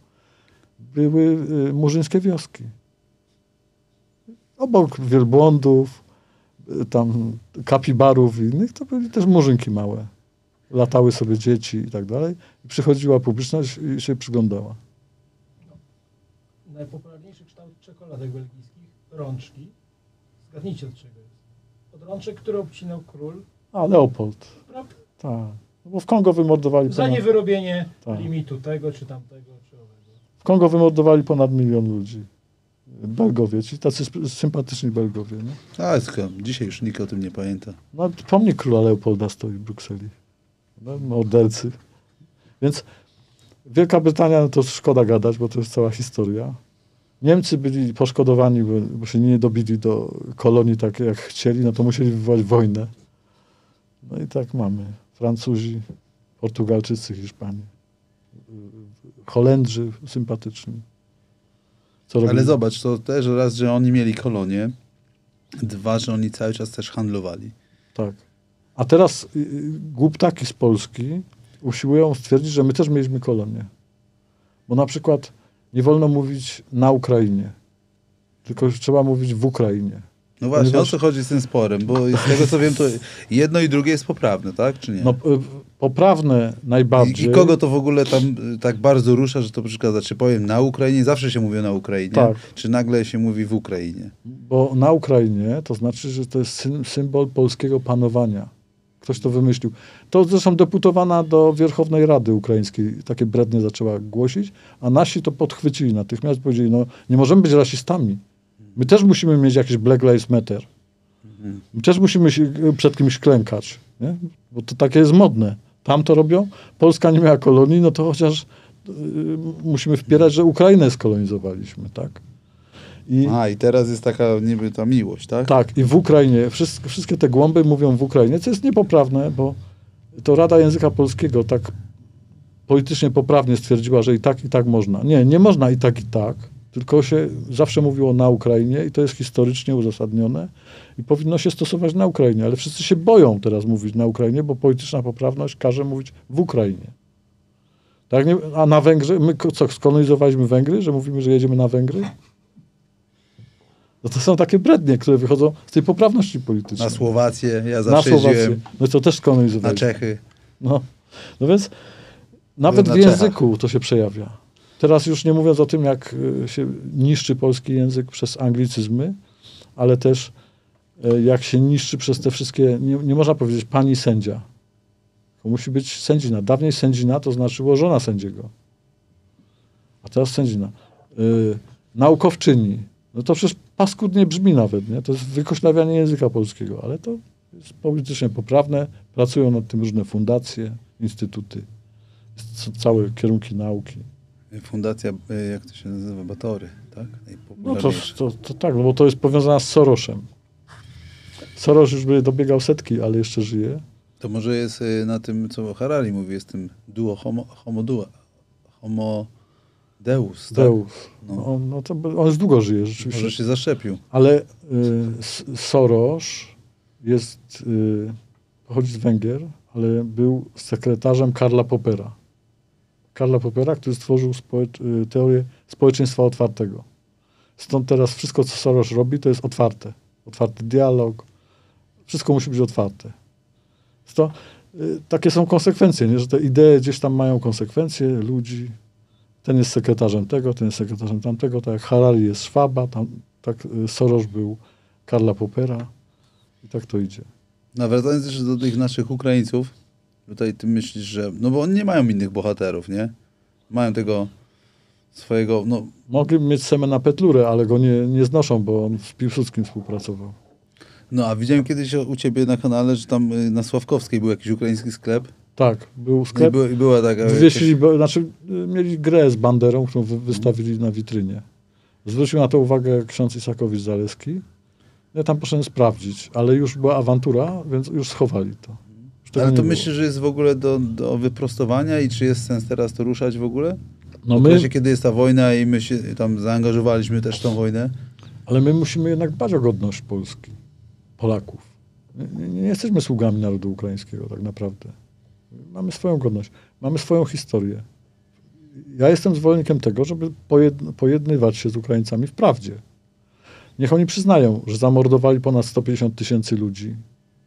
były y, murzyńskie wioski. Obok wielbłądów, y, tam kapibarów i innych, to były też murzynki małe. Latały sobie dzieci i tak dalej. I przychodziła publiczność i się przyglądała. Najpopularniejszy kształt czekoladek belgijskich rączki. Zgadnijcie od czego jest. Od rączek, które obcinał król. A, Leopold. Prawda? Tak. No bo w Kongo wymordowali Za ponad, niewyrobienie Tak. limitu tego czy tamtego Kongo wymordowali ponad milion ludzi. Belgowie, ci tacy sympatyczni Belgowie. Nie? A, tylko dzisiaj już nikt o tym nie pamięta. No, pomnik króla Leopolda stoi w Brukseli. No, mordercy. Więc Wielka Brytania, no to szkoda gadać, bo to jest cała historia. Niemcy byli poszkodowani, bo, bo się nie dobili do kolonii tak jak chcieli, no to musieli wywołać wojnę. No i tak mamy. Francuzi, Portugalczycy, Hiszpanie. Holendrzy sympatyczni. Ale zobacz, to też raz, że oni mieli kolonie, dwa, że oni cały czas też handlowali. Tak. A teraz y, y, głuptaki z Polski usiłują stwierdzić, że my też mieliśmy kolonię. Bo na przykład nie wolno mówić na Ukrainie, tylko trzeba mówić w Ukrainie. No właśnie, Ponieważ- o co chodzi z tym sporem? Bo z tego co wiem, to jedno i drugie jest poprawne, tak? Czy nie? No, poprawne I, najbardziej. I kogo to w ogóle tam y, tak bardzo rusza, że to przeszkadza? Czy powiem na Ukrainie? Zawsze się mówi na Ukrainie. Tak. Czy nagle się mówi w Ukrainie? Bo na Ukrainie to znaczy, że to jest sym- symbol polskiego panowania. Ktoś to wymyślił. To zresztą deputowana do Wierchownej Rady Ukraińskiej takie brednie zaczęła głosić, a nasi to podchwycili natychmiast, powiedzieli, no nie możemy być rasistami. My też musimy mieć jakiś Black Lives Matter. My też musimy się y, przed kimś klękać, nie? bo to takie jest modne. Tam to robią, Polska nie miała kolonii, no to chociaż y, musimy wspierać, że Ukrainę skolonizowaliśmy, tak? I, A, i teraz jest taka niby ta miłość, tak? tak, i w Ukrainie, wszystkie, wszystkie te głąby mówią w Ukrainie, co jest niepoprawne, bo to Rada Języka Polskiego tak politycznie poprawnie stwierdziła, że i tak, i tak można. Nie, nie można i tak, i tak, tylko się zawsze mówiło na Ukrainie i to jest historycznie uzasadnione i powinno się stosować na Ukrainie, ale wszyscy się boją teraz mówić na Ukrainie, bo polityczna poprawność każe mówić w Ukrainie. Tak, nie, a na Węgry, my co, skolonizowaliśmy Węgry, że mówimy, że jedziemy na Węgry? No to są takie brednie, które wychodzą z tej poprawności politycznej. Na Słowację, ja Na zawsze Słowację. jeździłem. No to też Na skolonizowaliśmy. Czechy. No. no więc nawet na w Czechach. języku to się przejawia. Teraz już nie mówiąc o tym, jak y, się niszczy polski język przez anglicyzmy, ale też y, jak się niszczy przez te wszystkie, nie, nie można powiedzieć pani sędzia. To musi być sędzina. Dawniej sędzina to znaczyło żona sędziego. A teraz sędzina. Y, naukowczyni. No to przecież paskudnie brzmi nawet, nie? To jest wykoślawianie języka polskiego, ale to jest politycznie poprawne. Pracują nad tym różne fundacje, instytuty, całe kierunki nauki. Fundacja, y, jak to się nazywa? Batory, tak? No to, to, to tak, no bo to jest powiązane z Sorosem. Soros już by dobiegał setki, ale jeszcze żyje. To może jest y, na tym, co Harari mówi, jest tym duo homo, homo duo, homo deus, tak? Deus. No. No. On, no to, by- on już długo żyje rzeczywiście. Może się zaszczepił. Ale y, S- Soros jest, y, pochodzi z Węgier, ale był sekretarzem Karla Popera. Karla Popera, który stworzył społecz- y, teorię społeczeństwa otwartego. Stąd teraz wszystko, co Soros robi, to jest otwarte. Otwarty dialog. Wszystko musi być otwarte. To, y, takie są konsekwencje, nie? że te idee gdzieś tam mają konsekwencje ludzi. Ten jest sekretarzem tego, ten jest sekretarzem tamtego, tak jak Harari jest Szwaba, tam, tak y, Soros był Karla Popera i tak to idzie. No, wracając jeszcze do tych naszych Ukraińców, tutaj ty myślisz, że... No bo oni nie mają innych bohaterów, nie? Mają tego swojego, no... Mogliby mieć Semena Petlurę, ale go nie, nie znoszą, bo on z Piłsudskim współpracował. No, a widziałem kiedyś u ciebie na kanale, że tam y, na Sławkowskiej był jakiś ukraiński sklep. Tak, był I, sklep. była, i była taka... Wywiesili, bo, znaczy y, mieli grę z banderą, którą wy, wystawili na witrynie. Zwrócił na to uwagę ksiądz Isakowicz-Zaleski. Ja tam poszedłem sprawdzić, ale już była awantura, więc już schowali to. Ale to myślisz, że jest w ogóle do, do wyprostowania i czy jest sens teraz to ruszać w ogóle? No w my, okresie, kiedy jest ta wojna i my się tam zaangażowaliśmy też w tą wojnę. ale my musimy jednak dbać o godność Polski, Polaków. Nie, nie, jesteśmy sługami narodu ukraińskiego tak naprawdę. Mamy swoją godność, mamy swoją historię. Ja jestem zwolennikiem tego, żeby pojedn- pojednywać się z Ukraińcami w prawdzie. Niech oni przyznają, że zamordowali ponad 150 tysięcy ludzi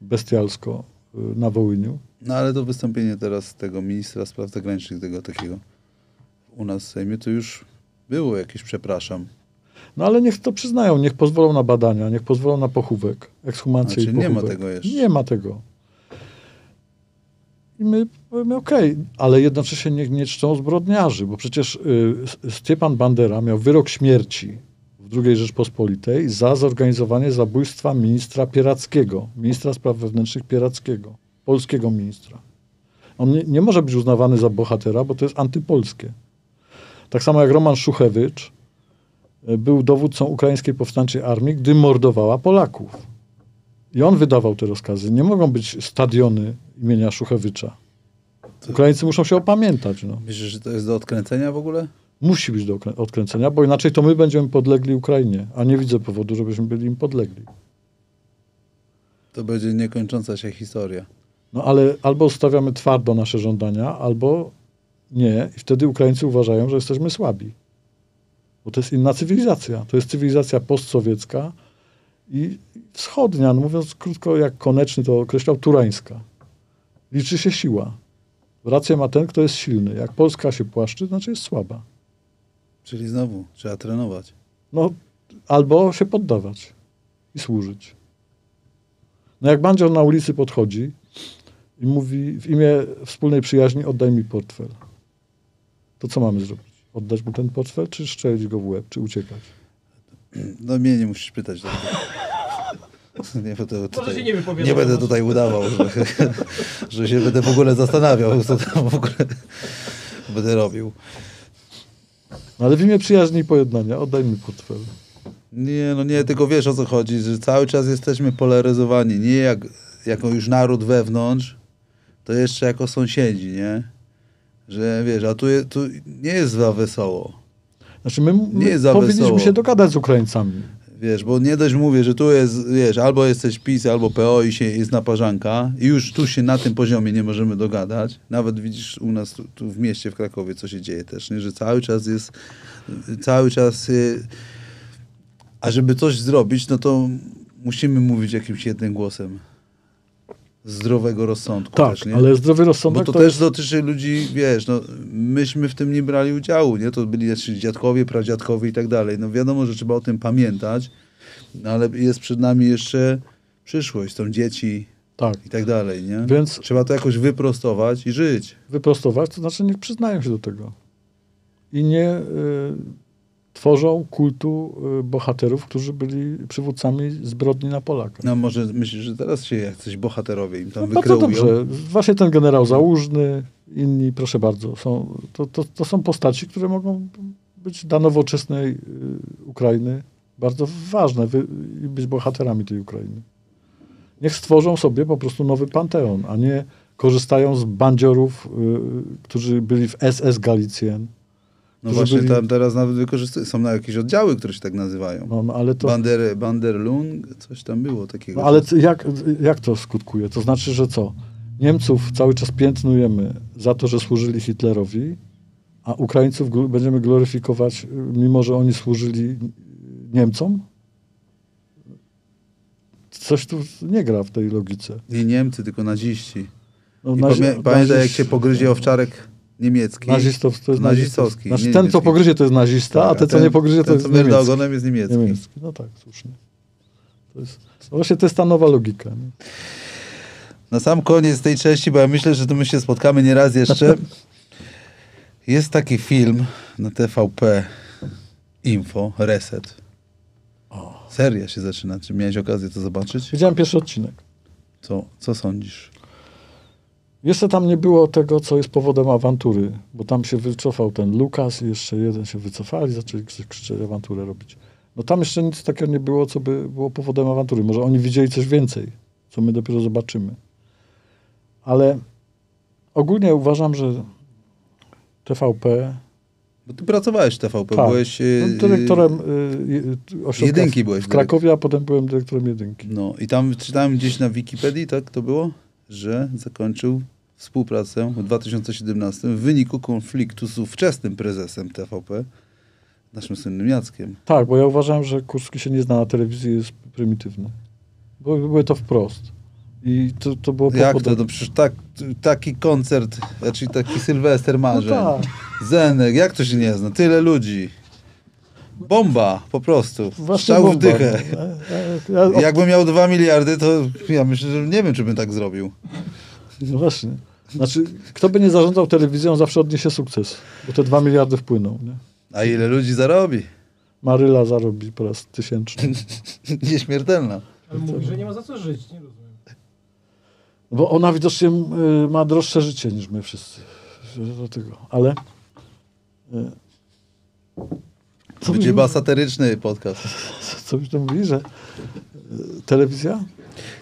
bestialsko na Wołyniu. No ale to wystąpienie teraz tego ministra spraw zagranicznych, tego takiego u nas w Sejmie, to już było jakieś, przepraszam. No ale niech to przyznają, niech pozwolą na badania, niech pozwolą na pochówek, ekshumację Znaczy, i nie pochówek. ma tego jeszcze. Nie ma tego. I my powiemy, okej, ale jednocześnie niech nie czczą zbrodniarzy, bo przecież y, Stiepan Bandera miał wyrok śmierci II Rzeczpospolitej za zorganizowanie zabójstwa ministra Pierackiego, ministra spraw wewnętrznych Pierackiego, polskiego ministra. On nie, nie może być uznawany za bohatera, bo to jest antypolskie. Tak samo jak Roman Szuchewicz y, był dowódcą ukraińskiej powstańczej armii, gdy mordowała Polaków. I on wydawał te rozkazy. Nie mogą być stadiony imienia Szuchewicza. Ukraińcy muszą się opamiętać. No. Myślisz, że to jest do odkręcenia w ogóle? Musi być do odkręcenia, bo inaczej to my będziemy podlegli Ukrainie, a nie widzę powodu, żebyśmy byli im podlegli. To będzie niekończąca się historia. No ale albo stawiamy twardo nasze żądania, albo nie. I wtedy Ukraińcy uważają, że jesteśmy słabi. Bo to jest inna cywilizacja. To jest cywilizacja postsowiecka I wschodnia, no mówiąc krótko, jak koneczny to określał, turańska. Liczy się siła. Rację ma ten, kto jest silny. Jak Polska się płaszczy, to znaczy jest słaba. Czyli znowu trzeba trenować. No, albo się poddawać i służyć. No jak bandzior na ulicy podchodzi i mówi w imię wspólnej przyjaźni oddaj mi portfel. To co mamy zrobić? Oddać mu ten portfel, czy strzelić go w łeb, czy uciekać? No mnie nie musisz pytać. Nie, Może tutaj, się nie nie będę tutaj udawał, że, że się będę w ogóle zastanawiał, co tam w ogóle będę robił. No, ale w imię przyjaźni i pojednania oddaj mi portfel. Nie, no nie, tylko wiesz o co chodzi, że cały czas jesteśmy polaryzowani. Nie jak, jako już naród wewnątrz, to jeszcze jako sąsiedzi, nie? Że wiesz, a tu, je, tu nie jest za wesoło. Znaczy my, Nie my jest za powinniśmy wesoło. się dogadać z Ukraińcami. Wiesz, bo nie dość mówię, że tu jest, wiesz, albo jesteś PiS, albo PO i się jest naparzanka i już tu się na tym poziomie nie możemy dogadać. Nawet widzisz u nas tu, tu w mieście, w Krakowie, co się dzieje też, nie? że cały czas jest, cały czas, y, a żeby coś zrobić, no to musimy mówić jakimś jednym głosem. Zdrowego rozsądku Tak, też, nie? ale zdrowy Bo rozsądek to, to, też jest... dotyczy ludzi, wiesz, no, myśmy w tym nie brali udziału, nie? To byli jeszcze dziadkowie, pradziadkowie i tak dalej. No wiadomo, że trzeba o tym pamiętać, no, ale jest przed nami jeszcze przyszłość, są dzieci Tak, i tak dalej, nie? więc Trzeba to jakoś wyprostować i żyć. wyprostować, to znaczy niech przyznają się do tego. I nie y, tworzą kultu y, bohaterów, którzy byli przywódcami zbrodni na Polakach. No może myślisz, że teraz się jacyś bohaterowie im tam No wykreują? dobrze. Właśnie ten generał Załużny, inni, proszę bardzo, są, to, to, to są postaci, które mogą być dla nowoczesnej y, Ukrainy bardzo ważne i być bohaterami tej Ukrainy. Niech stworzą sobie po prostu nowy panteon, a nie korzystają z bandziorów, y, którzy byli w SS Galicjen. No właśnie byli- tam teraz nawet wykorzystują, są na jakieś oddziały, które się tak nazywają. No, no, ale to, Bander, Banderlung, coś tam było takiego. no, ale jak, jak to skutkuje? To znaczy, że co? Niemców cały czas piętnujemy za to, że służyli Hitlerowi, a Ukraińców gl- będziemy gloryfikować, y, mimo że oni służyli y, Niemcom? Coś tu nie gra w tej logice. Nie Niemcy, tylko naziści. No, I nazi- pamię- pamiętaj, jak się pogryzie owczarek niemiecki. Nazistów to jest nazistowski, nazistowski. Znaczy nie ten, co pogryzie, to jest nazista, a Tak, ten, co ten- nie pogryzie, to ten, jest co niemiecki. ogonem jest niemiecki. niemiecki. No tak, słusznie. To jest, no właśnie to jest ta nowa logika. Nie? Na sam koniec tej części, bo ja myślę, że to my się spotkamy nieraz jeszcze. Jest taki film na TVP Info, Reset. Seria się zaczyna. Czy miałeś okazję to zobaczyć? Widziałem pierwszy odcinek. Co, co sądzisz? Jeszcze tam nie było tego, co jest powodem awantury, bo tam się wycofał ten Lukas i jeszcze jeden się wycofali, zaczęli krzy- krzyczeć awanturę robić. No tam jeszcze nic takiego nie było, co by było powodem awantury. Może oni widzieli coś więcej, co my dopiero zobaczymy. Ale ogólnie uważam, że TVP... Bo ty pracowałeś w TVP, Tak. byłeś... yy, No, dyrektorem y, y, ośrodka Jedynki byłeś w Krakowie, a potem byłem dyrektorem jedynki. No i tam czytałem gdzieś na Wikipedii, tak to było, że zakończył współpracę w 2017 w wyniku konfliktu z ówczesnym prezesem TVP, naszym słynnym Jackiem. Tak, bo ja uważałem, że Kurski się nie zna na telewizji, jest prymitywny. Bo były to wprost. I to, to było Jak to? No przecież tak, taki koncert, znaczy taki Sylwester marzeń. No tak. Zenek, jak to się nie zna? Tyle ludzi. Bomba, po prostu. Właśnie Strzał w dychę. Ja, ja, ja, Jakbym miał dwa miliardy, to ja myślę, że nie wiem, czy bym tak zrobił. no właśnie. Znaczy, kto by nie zarządzał telewizją, zawsze odniesie sukces. Bo te dwa miliardy wpłyną. Nie? A ile ludzi zarobi? Maryla zarobi po raz tysięczny. Nieśmiertelna. Ale mówi, że nie ma za co żyć, nie rozumiem. Bo ona widocznie y, ma droższe życie niż my wszyscy. Do tego. Ale... Y, co Będzie byśmy- satyryczny podcast. Co byś to mówili, że y, telewizja?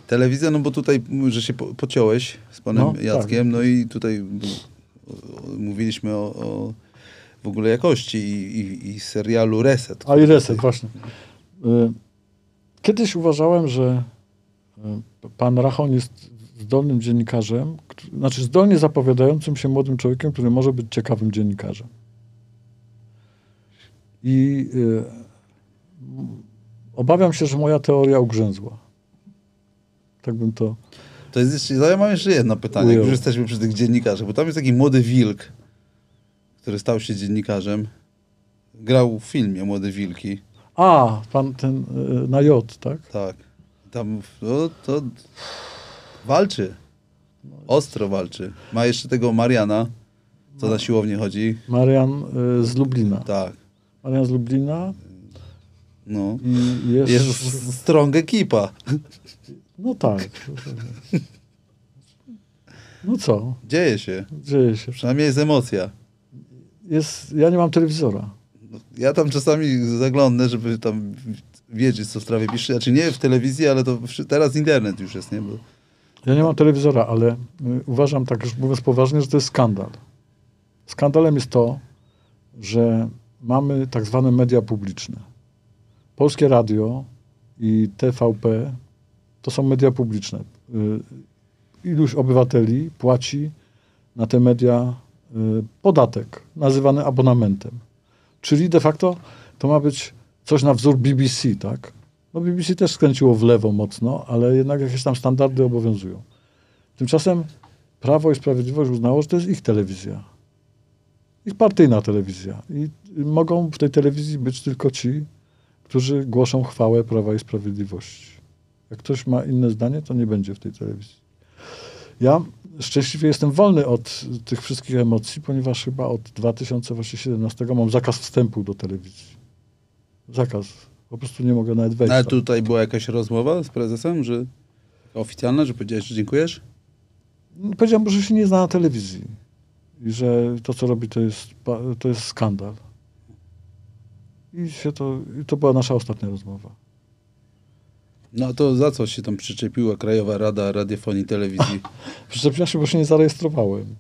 Telewizja, no bo tutaj, że się po, pociąłeś z panem No, Jackiem, no i tutaj o, mówiliśmy o, o w ogóle jakości i, i, i serialu Reset. A i reset, właśnie. Y, Kiedyś uważałem, że pan Rachon jest zdolnym dziennikarzem, znaczy zdolnie zapowiadającym się młodym człowiekiem, który może być ciekawym dziennikarzem. I y, Obawiam się, że moja teoria ugrzęzła. Tak bym to... To jest jeszcze, ja mam jeszcze jedno pytanie, jak już jesteśmy przy tych dziennikarzach, bo tam jest taki młody wilk, który stał się dziennikarzem. Grał w filmie Młode Wilki. A, pan ten y, na J, tak? Tak. Tam no, to walczy. Ostro walczy. Ma jeszcze tego Mariana, co na siłownię chodzi. Marian y, z Lublina. Tak. Marian z Lublina No. i jest... Jest strong ekipa. No tak. No co? Dzieje się. Dzieje się. Przynajmniej jest emocja. Jest, ja nie mam telewizora. Ja tam czasami zaglądnę, żeby tam wiedzieć, co w sprawie pisze. Znaczy nie w telewizji, ale to teraz internet już jest, nie? Bo Ja nie mam telewizora, ale y, uważam, tak już mówiąc poważnie, że to jest skandal. Skandalem jest to, że mamy tak zwane media publiczne. Polskie Radio i TVP to są media publiczne. Y, Iluś obywateli płaci na te media y, podatek, nazywany abonamentem. Czyli de facto to ma być coś na wzór BBC, tak? No BBC też skręciło w lewo mocno, ale jednak jakieś tam standardy obowiązują. Tymczasem Prawo i Sprawiedliwość uznało, że to jest ich telewizja. Ich partyjna telewizja. I mogą w tej telewizji być tylko ci, którzy głoszą chwałę Prawa i Sprawiedliwości. Jak ktoś ma inne zdanie, to nie będzie w tej telewizji. Ja szczęśliwie jestem wolny od tych wszystkich emocji, ponieważ chyba od 2017 mam zakaz wstępu do telewizji. Zakaz. Po prostu nie mogę nawet wejść. ale tam. tutaj była jakaś rozmowa z prezesem, że oficjalna, że powiedziałeś, że dziękujesz? Powiedziałem, że się nie zna na telewizji i że to, co robi, to jest, to jest skandal. I, się to, I to była nasza ostatnia rozmowa. No to za co się tam przyczepiła Krajowa Rada Radiofonii i Telewizji? Przyczepiła się, bo się nie zarejestrowałem.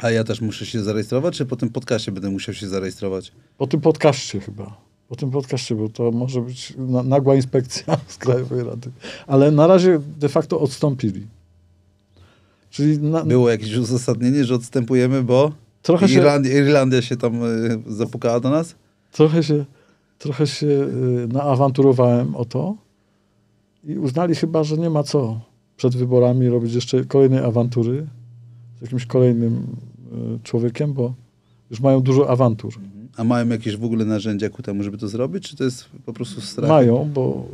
A ja też muszę się zarejestrować, czy po tym podcaście będę musiał się zarejestrować? Po tym podcaście chyba. Po tym podcaście, bo to może być na, nagła inspekcja z Krajowej Rady. Ale na razie de facto odstąpili. Czyli na, Było jakieś uzasadnienie, że odstępujemy, bo trochę, się, Irlandia, się tam y, zapukała do nas? trochę się, trochę się y, naawanturowałem o to i uznali chyba, że nie ma co przed wyborami robić jeszcze kolejnej awantury z jakimś kolejnym y, człowiekiem, bo już mają dużo awantur. A mają jakieś w ogóle narzędzia ku temu, żeby to zrobić, czy to jest po prostu strach? Mają, bo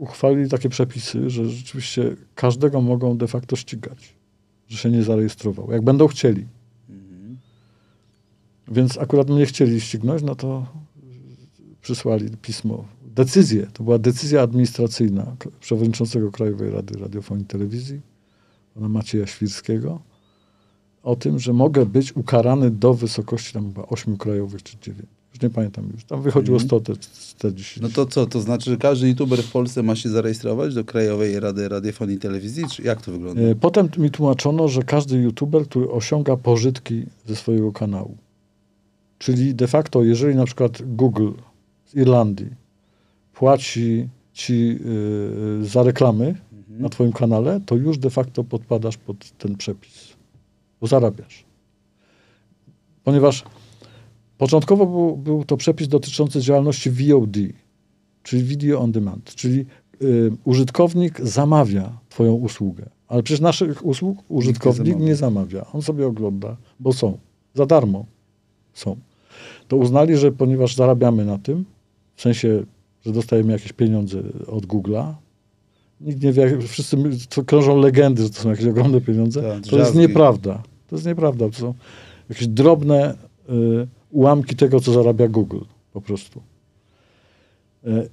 uchwalili takie przepisy, że rzeczywiście każdego mogą de facto ścigać, że się nie zarejestrował, jak będą chcieli. Mhm. Więc akurat mnie chcieli ścignąć, no to przysłali pismo. Decyzję, to była decyzja administracyjna przewodniczącego Krajowej Rady Radiofonii i Telewizji, pana Macieja Świrskiego, o tym, że mogę być ukarany do wysokości tam chyba 8 krajowych czy 9. Już nie pamiętam już. Tam wychodziło Mhm. 100 te 40. No to co, to znaczy, że każdy youtuber w Polsce ma się zarejestrować do Krajowej Rady Radiofonii i Telewizji, czy jak to wygląda? E, Potem mi tłumaczono, że każdy youtuber, który osiąga pożytki ze swojego kanału, czyli de facto, jeżeli na przykład Google z Irlandii płaci ci y, za reklamy Mhm. na twoim kanale, to już de facto podpadasz pod ten przepis, bo zarabiasz. Ponieważ początkowo był, był to przepis dotyczący działalności VOD, czyli Video on Demand, czyli y, użytkownik zamawia twoją usługę. Ale przecież naszych usług użytkownik zamawia. nie zamawia. On sobie ogląda, bo są. Za darmo są. To uznali, że ponieważ zarabiamy na tym, w sensie, że dostajemy jakieś pieniądze od Google'a, nikt nie wie, wszyscy krążą legendy, że to są jakieś ogromne pieniądze. Tak, to jest nieprawda. To jest nieprawda. To są jakieś drobne y, ułamki tego, co zarabia Google po prostu. Y,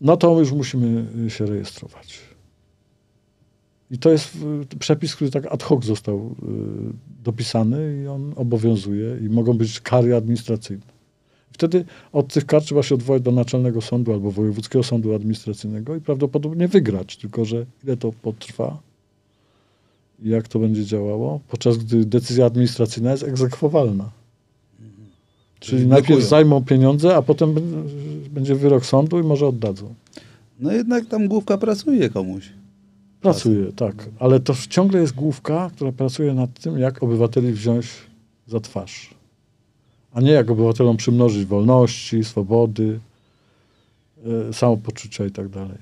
no to już musimy y, się rejestrować. I to jest y, przepis, który tak ad hoc został dopisany i on obowiązuje i mogą być kary administracyjne. Wtedy od tych kar trzeba się odwołać do Naczelnego Sądu albo Wojewódzkiego Sądu Administracyjnego i prawdopodobnie wygrać, tylko że ile to potrwa i jak to będzie działało, podczas gdy decyzja administracyjna jest egzekwowalna. Czyli Czyli najpierw blokują. zajmą pieniądze, a potem będzie wyrok sądu i może oddadzą. No jednak tam główka pracuje komuś. Pracuje, tak. Ale to ciągle jest główka, która pracuje nad tym, jak obywateli wziąć za twarz. A nie jak obywatelom przymnożyć wolności, swobody. e, samopoczucia i tak dalej.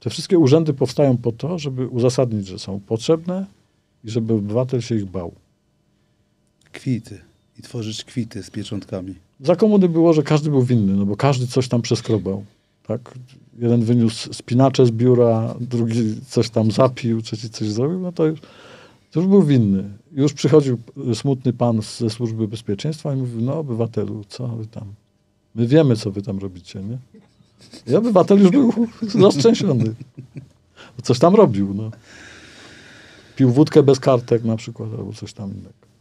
Te wszystkie urzędy powstają po to, żeby uzasadnić, że są potrzebne i żeby obywatel się ich bał. Kwity. I tworzyć kwity z pieczątkami. Za komuny było, że każdy był winny, no bo każdy coś tam przeskrobał. Tak? Jeden wyniósł spinacze z biura, drugi coś tam zapił, trzeci coś zrobił, no to już, to już był winny. Już przychodził smutny pan ze służby bezpieczeństwa i mówił, no obywatelu, co wy tam? My wiemy, co wy tam robicie, nie? I obywatel już był roztrzęsiony. Coś tam robił, no. Pił wódkę bez kartek na przykład, albo coś tam innego.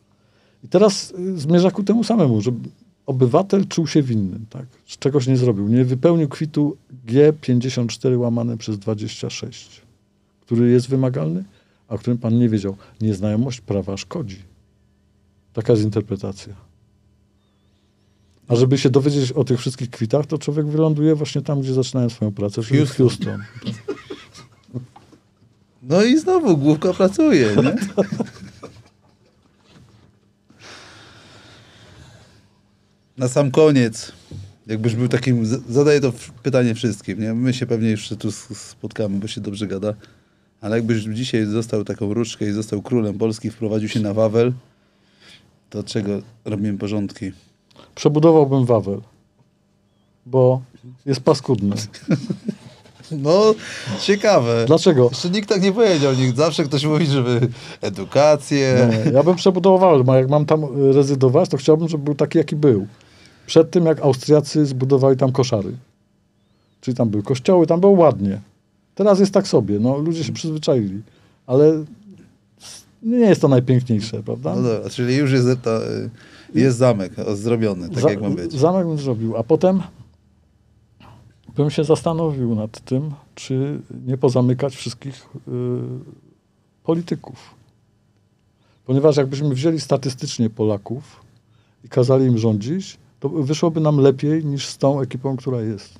I teraz y, zmierza ku temu samemu, żeby obywatel czuł się winny, tak? Z czegoś nie zrobił. Nie wypełnił kwitu G54 łamane przez 26, który jest wymagalny, a o którym pan nie wiedział. Nieznajomość prawa szkodzi. Taka jest interpretacja. A żeby się dowiedzieć o tych wszystkich kwitach, to człowiek wyląduje właśnie tam, gdzie zaczynają swoją pracę, czyli w Houston. No i znowu główka pracuje, nie? Na sam koniec, jakbyś był takim, zadaję to pytanie wszystkim, nie? My się pewnie jeszcze tu spotkamy, bo się dobrze gada, ale jakbyś dzisiaj dostał taką różdżkę i został królem Polski, wprowadził się na Wawel, to od czego robimy porządki? Przebudowałbym Wawel, bo jest paskudny. No, ciekawe. Dlaczego? Jeszcze nikt tak nie powiedział, nikt zawsze ktoś mówi, żeby edukację. Nie, ja bym przebudował, bo jak mam tam rezydować, to chciałbym, żeby był taki, jaki był. Przed tym, jak Austriacy zbudowali tam koszary. Czyli tam były kościoły, tam było ładnie. Teraz jest tak sobie, no ludzie się przyzwyczaili. Ale nie jest to najpiękniejsze, prawda? No dobra, czyli już jest, ta, y, jest zamek zrobiony, tak Za- jak ma być. Zamek bym zrobił, a potem bym się zastanowił nad tym, czy nie pozamykać wszystkich y, polityków. Ponieważ jakbyśmy wzięli statystycznie Polaków i kazali im rządzić, to wyszłoby nam lepiej niż z tą ekipą, która jest.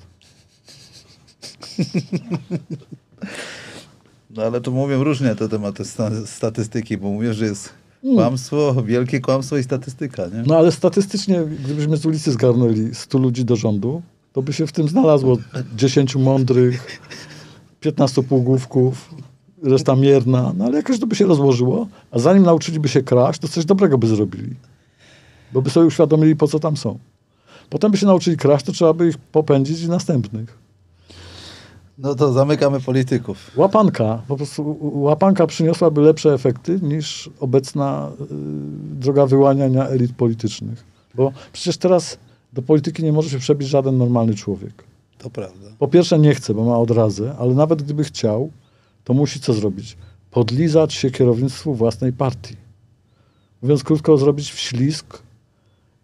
No ale to mówią różnie te tematy sta- statystyki, bo mówię, że jest Mm. kłamstwo, wielkie kłamstwo i statystyka, nie? No ale statystycznie, gdybyśmy z ulicy zgarnęli 100 ludzi do rządu, to by się w tym znalazło 10 mądrych, 15 półgłówków, reszta mierna, no ale jakoś to by się rozłożyło, a zanim nauczyliby się kraść, to coś dobrego by zrobili. Bo by sobie uświadomili, po co tam są. Potem by się nauczyli kraść, to trzeba by ich popędzić i następnych. No to zamykamy polityków. Łapanka, po prostu łapanka przyniosłaby lepsze efekty niż obecna y, droga wyłaniania elit politycznych. Bo przecież teraz do polityki nie może się przebić żaden normalny człowiek. To prawda. Po pierwsze nie chce, bo ma odrazę, ale nawet gdyby chciał, to musi co zrobić? Podlizać się kierownictwu własnej partii. Mówiąc krótko, zrobić wślizg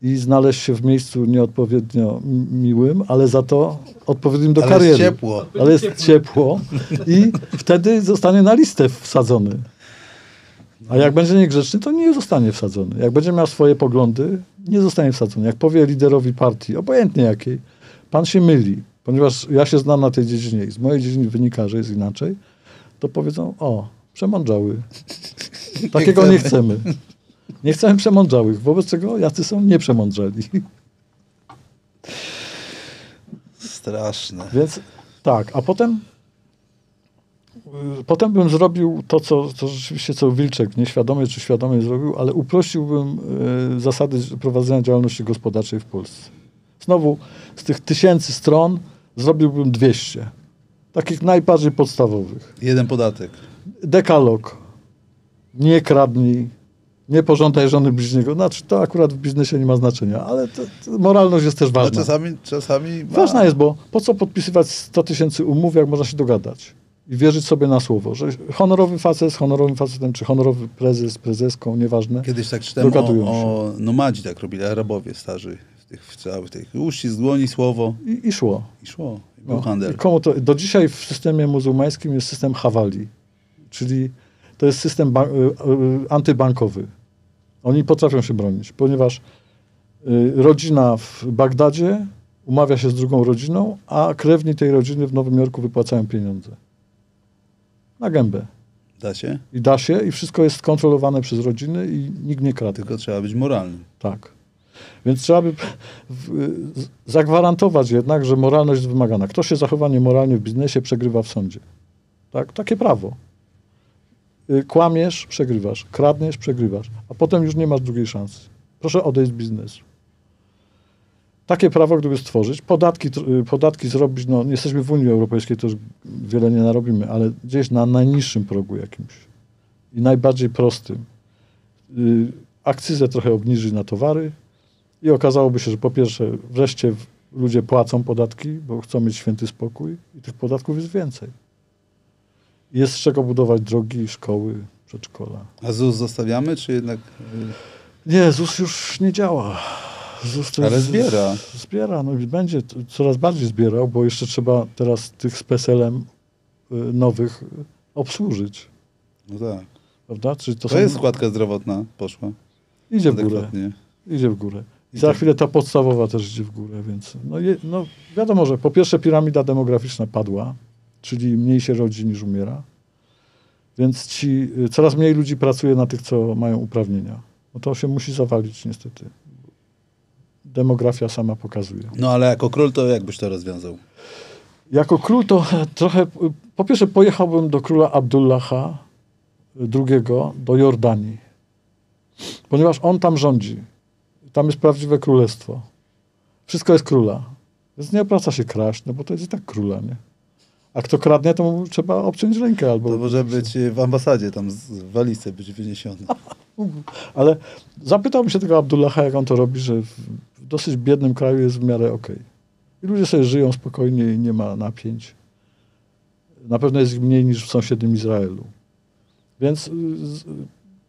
i znaleźć się w miejscu nieodpowiednio mi- miłym, ale za to odpowiednim do Ale kariery jest ciepło. ale jest ciepło i wtedy zostanie na listę wsadzony. A jak będzie niegrzeczny, to nie zostanie wsadzony. Jak będzie miał swoje poglądy, nie zostanie wsadzony. Jak powie liderowi partii, obojętnie jakiej, pan się myli, ponieważ ja się znam na tej dziedzinie i z mojej dziedziny wynika, że jest inaczej, to powiedzą, o, przemądrzały. Takiego nie chcemy. Nie chcemy przemądrzałych, wobec czego jacy są nieprzemądrzali. Straszne. Więc tak, a potem potem bym zrobił to, co, co rzeczywiście co Wilczek nieświadomie czy świadomie zrobił, ale uprościłbym y, zasady prowadzenia działalności gospodarczej w Polsce. Znowu z tych tysięcy stron zrobiłbym 200. Takich najbardziej podstawowych. Jeden podatek. Dekalog. Nie kradnij. Nie pożądaj żony bliźniego. Znaczy, to akurat w biznesie nie ma znaczenia, ale to, to moralność jest też ważna. czasami, czasami ma. Ważna jest, bo po co podpisywać 100 tysięcy umów, jak można się dogadać i wierzyć sobie na słowo, że honorowy facet z honorowym facetem, czy honorowy prezes z prezeską, nieważne. Kiedyś tak czytałem o, o nomadzi, tak robili Arabowie starzy. W, tych, w całych tych uścisk dłoni, słowo I, i szło. i szło. I był No. handel. I komu to, do dzisiaj w systemie muzułmańskim jest system hawali, czyli to jest system y, y, antybankowy. Oni potrafią się bronić, ponieważ y, rodzina w Bagdadzie umawia się z drugą rodziną, a krewni tej rodziny w Nowym Jorku wypłacają pieniądze. Na gębę. Da się? I da się, i wszystko jest skontrolowane przez rodziny i nikt nie kradnie. Tylko trzeba być moralnym. Tak. Więc trzeba by z- zagwarantować jednak, że moralność jest wymagana. Kto się zachowa niemoralnie w biznesie, przegrywa w sądzie. Tak? Takie prawo. Y, Kłamiesz, przegrywasz. Kradniesz, przegrywasz. A potem już nie masz drugiej szansy. Proszę odejść z biznesu. Takie prawo, gdyby stworzyć, podatki, y, podatki zrobić, no nie jesteśmy w Unii Europejskiej, to już wiele nie narobimy, ale gdzieś na najniższym progu jakimś i najbardziej prostym. Y, akcyzę trochę obniżyć na towary i okazałoby się, że po pierwsze wreszcie ludzie płacą podatki, bo chcą mieć święty spokój i tych podatków jest więcej. Jest z czego budować drogi, szkoły, przedszkola. A ZUS zostawiamy, czy jednak... y, Nie, ZUS już nie działa. ZUS Ale zbiera. Zbiera, no i będzie coraz bardziej zbierał, bo jeszcze trzeba teraz tych z PESEL-em y, nowych obsłużyć. No tak. Prawda? Czyli to, To są, jest składka zdrowotna, poszła. idzie w górę. Idzie w górę. I I za tak- chwilę ta podstawowa też idzie w górę, więc no, je, no wiadomo, że po pierwsze piramida demograficzna padła, czyli mniej się rodzi niż umiera, więc ci, y, coraz mniej ludzi pracuje na tych, co mają uprawnienia. No to się musi zawalić niestety. Demografia sama pokazuje. No ale jako król to jak byś to rozwiązał? Jako król to trochę, po pierwsze pojechałbym do króla Abdullaha II do Jordanii, ponieważ on tam rządzi. Tam jest prawdziwe królestwo. Wszystko jest króla. Więc nie opłaca się kraść, no bo to jest i tak króla, nie? A kto kradnie, to trzeba obciąć rękę albo... To może być y, w ambasadzie, tam z walizce być wyniesiony. Ale zapytałbym się tego Abdullaha, jak on to robi, że w, dosyć biednym kraju jest w miarę okej. I ludzie sobie żyją spokojnie i nie ma napięć. Na pewno jest ich mniej niż w sąsiednim Izraelu. Więc y,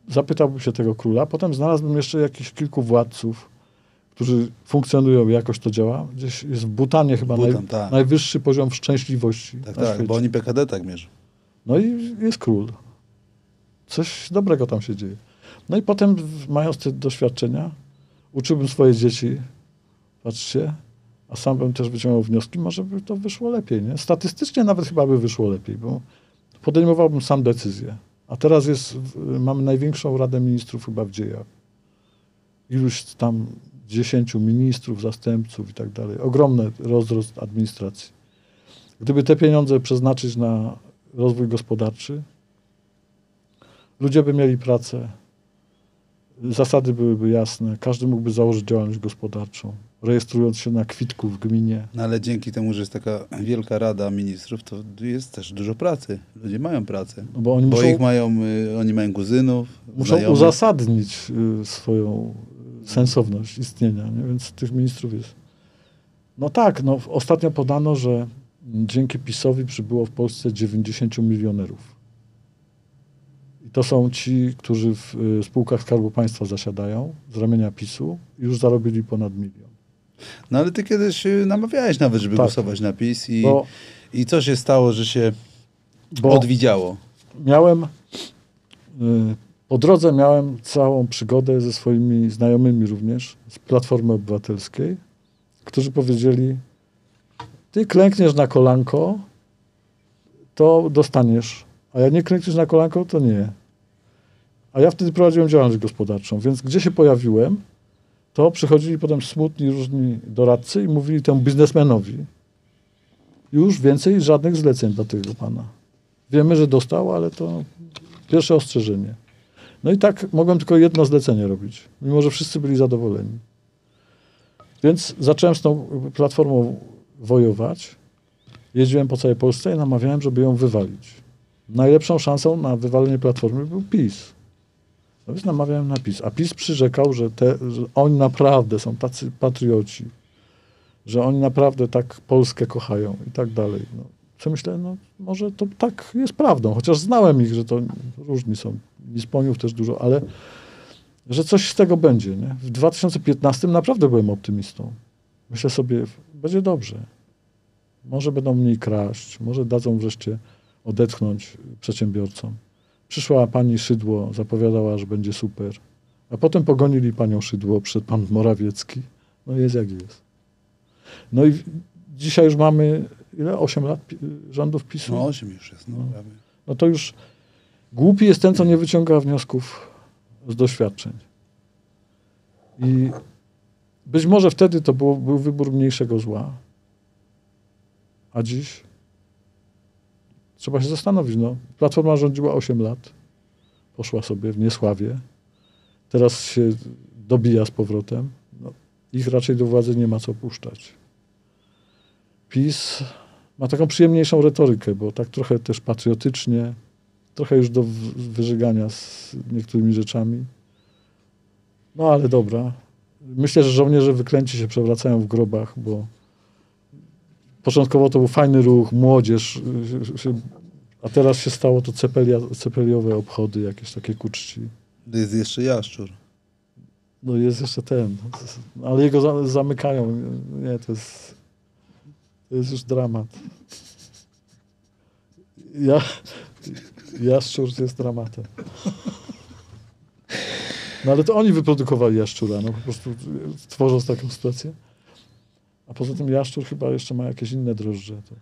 zapytałbym się tego króla. Potem znalazłbym jeszcze jakichś kilku władców, którzy funkcjonują, jakoś to działa. Gdzieś jest w Butanie chyba Butan, naj, tak. najwyższy poziom szczęśliwości Tak, tak, świecie. bo oni PKD tak mierzą. No i jest król. Coś dobrego tam się dzieje. No i potem, mając te doświadczenia, uczyłbym swoje dzieci, patrzcie, a sam bym też wyciągnął wnioski, może by to wyszło lepiej, nie? Statystycznie nawet chyba by wyszło lepiej, bo podejmowałbym sam decyzję. A teraz jest, mamy największą Radę Ministrów chyba w dziejach. Iluś tam dziesięciu ministrów, zastępców i tak dalej. Ogromny rozrost administracji. Gdyby te pieniądze przeznaczyć na rozwój gospodarczy, ludzie by mieli pracę, zasady byłyby jasne, każdy mógłby założyć działalność gospodarczą, rejestrując się na kwitku w gminie. No ale dzięki temu, że jest taka wielka rada ministrów, to jest też dużo pracy. Ludzie mają pracę. No bo oni Bo muszą, ich mają, y, oni mają kuzynów, muszą znajomych. uzasadnić y, swoją sensowność istnienia, nie? więc tych ministrów jest. No tak, no, ostatnio podano, że dzięki PiSowi przybyło w Polsce 90 milionerów. I to są ci, którzy w y, spółkach Skarbu Państwa zasiadają z ramienia PiSu i już zarobili ponad milion. No ale ty kiedyś y, namawiałeś nawet, żeby Tak. głosować na PiS i, Bo, i co się stało, że się odwidziało? miałem, y, po drodze miałem całą przygodę ze swoimi znajomymi również z Platformy Obywatelskiej, którzy powiedzieli, ty klękniesz na kolanko, to dostaniesz, a jak nie klękniesz na kolanko, to nie. A ja wtedy prowadziłem działalność gospodarczą, więc gdzie się pojawiłem, to przychodzili potem smutni różni doradcy i mówili temu biznesmenowi, już więcej żadnych zleceń dla tego pana. Wiemy, że dostał, ale to pierwsze ostrzeżenie. No i tak mogłem tylko jedno zlecenie robić, mimo że wszyscy byli zadowoleni. Więc zacząłem z tą platformą wojować. Jeździłem po całej Polsce i namawiałem, żeby ją wywalić. Najlepszą szansą na wywalenie platformy był PiS. No więc namawiałem na PiS. A PiS przyrzekał, że, te, że oni naprawdę są tacy patrioci, że oni naprawdę tak Polskę kochają i tak dalej. No, co myślę, no może to tak jest prawdą, chociaż znałem ich, że to różni są. Nisponiów też dużo, ale że coś z tego będzie. Nie? W 2015 naprawdę byłem optymistą. Myślę sobie, będzie dobrze. Może będą mniej kraść, może dadzą wreszcie odetchnąć przedsiębiorcom. Przyszła pani Szydło, zapowiadała, że będzie super. A potem pogonili panią Szydło przed pan Morawiecki. No jest jak jest. No i dzisiaj już mamy ile? 8 lat rządów PiSu? No osiem już jest. No, No. no to już głupi jest ten, co nie wyciąga wniosków z doświadczeń. I być może wtedy to było, był wybór mniejszego zła. A dziś? Trzeba się zastanowić. No. Platforma rządziła 8 lat. Poszła sobie w niesławie. Teraz się dobija z powrotem. No, ich raczej do władzy nie ma co puszczać. PiS ma taką przyjemniejszą retorykę, bo tak trochę też patriotycznie, trochę już do wyżygania z niektórymi rzeczami. No ale dobra. Myślę, że żołnierze wyklęci się przewracają w grobach, bo początkowo to był fajny ruch, młodzież, y, się- a teraz się stało to cepelia, cepeliowe obchody, jakieś takie ku czci. Jest jeszcze jaszczur. No jest jeszcze ten, ale jego za, zamykają. Nie, to jest, to jest już dramat. Ja, jaszczur jest dramatem. No ale to oni wyprodukowali jaszczura, no po prostu tworząc taką sytuację. A poza tym jaszczur chyba jeszcze ma jakieś inne drożdże. To.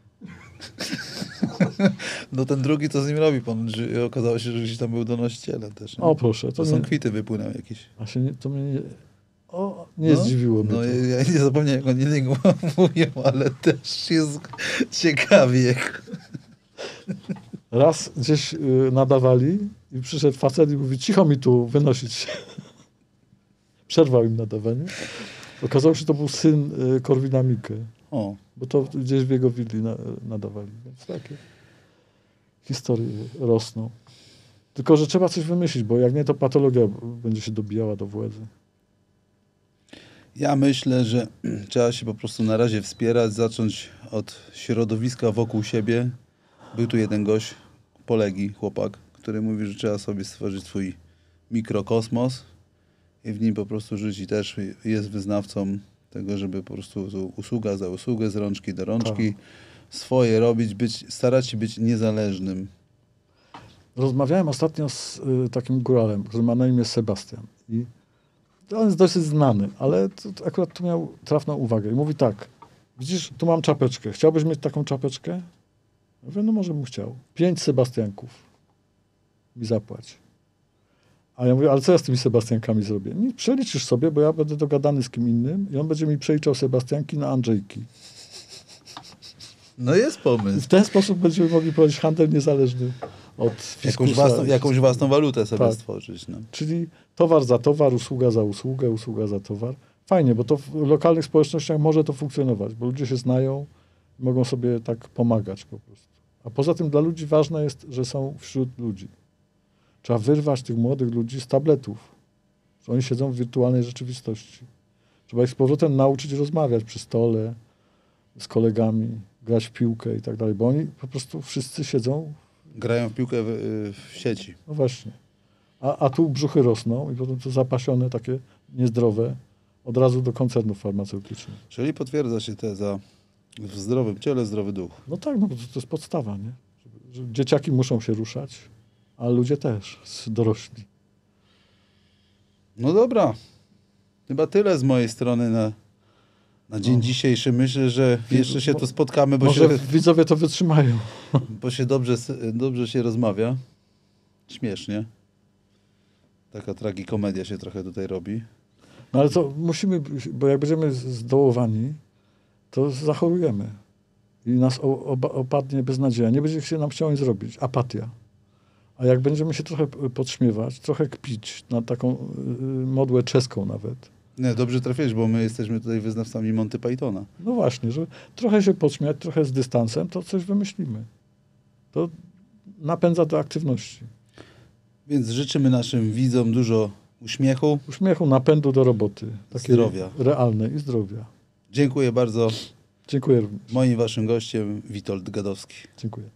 No ten drugi to z nim robi, że okazało się, że gdzieś tam był donosicielem też. nie? O proszę, to to, są nie, kwity wypłynęły jakieś. a się nie, to mnie nie, o, nie No, zdziwiło mnie No to. ja, nie zapomniałem, jak oni niego mówią, ale też jest ciekawie. Raz gdzieś y, nadawali i przyszedł facet i mówi, cicho mi tu wynosić. Przerwał im nadawanie. Okazało się, że to był syn y, Korwina Mikke, O, bo to gdzieś w jego willi na, nadawali. Więc takie historie rosną. Tylko, że trzeba coś wymyślić, bo jak nie, to patologia będzie się dobijała do władzy. Ja myślę, że trzeba się po prostu na razie wspierać, zacząć od środowiska wokół siebie. Był tu jeden gość, polegi, chłopak, który mówi, że trzeba sobie stworzyć swój mikrokosmos i w nim po prostu żyć i też jest wyznawcą tego, żeby po prostu tu usługa za usługę, z rączki do rączki, swoje robić, być, starać się być niezależnym. Rozmawiałem ostatnio z y, takim góralem, który ma na imię Sebastian. I on jest dosyć znany, ale to, to akurat tu miał trafną uwagę. I mówi tak, widzisz, tu mam czapeczkę. Chciałbyś mieć taką czapeczkę? Mówię, no może bym chciał. Pięć Sebastianków mi zapłać. A ja mówię, ale co ja z tymi Sebastiankami zrobię? Nie, przeliczysz sobie, bo ja będę dogadany z kim innym i on będzie mi przeliczał Sebastianki na Andrzejki. No jest I pomysł. w ten sposób będziemy mogli prowadzić handel niezależny od Jakąś własną, jakąś własną walutę sobie Tak. stworzyć. No. Czyli towar za towar, usługa za usługę, usługa za towar. Fajnie, bo to w lokalnych społecznościach może to funkcjonować, bo ludzie się znają, mogą sobie tak pomagać po prostu. A poza tym dla ludzi ważne jest, że są wśród ludzi. Trzeba wyrwać tych młodych ludzi z tabletów. Że oni siedzą w wirtualnej rzeczywistości. Trzeba ich z powrotem nauczyć rozmawiać przy stole, z kolegami, grać w piłkę i tak dalej, bo oni po prostu wszyscy siedzą Grają w piłkę w, w sieci. no właśnie. A, a tu brzuchy rosną i potem to zapasione, takie niezdrowe, od razu do koncernów farmaceutycznych. Czyli potwierdza się teza w zdrowym ciele, zdrowy duch. No tak, no to, to jest podstawa, nie? Że, dzieciaki muszą się ruszać, a ludzie też, dorośli. No dobra. Chyba tyle z mojej strony na, na dzień No. dzisiejszy. Myślę, że jeszcze się tu spotkamy, bo Może się, widzowie to wytrzymają. bo się dobrze, dobrze się rozmawia. Śmiesznie. Taka tragikomedia się trochę tutaj robi. No ale to musimy, bo jak będziemy zdołowani, to zachorujemy. I nas opadnie beznadzieja. Nie będzie się nam chciało nic zrobić. Apatia. A jak będziemy się trochę podśmiewać, trochę kpić na taką y, modłę czeską nawet, Nie, dobrze trafiłeś, bo my jesteśmy tutaj wyznawcami Monty Pythona. No właśnie, że trochę się podśmiać, trochę z dystansem, to coś wymyślimy. To napędza do aktywności. Więc życzymy naszym widzom dużo uśmiechu. Uśmiechu, napędu do roboty. Takiej Zdrowia. Realnej i zdrowia. Dziękuję bardzo. Dziękuję. Moim waszym gościem Witold Gadowski. Dziękuję.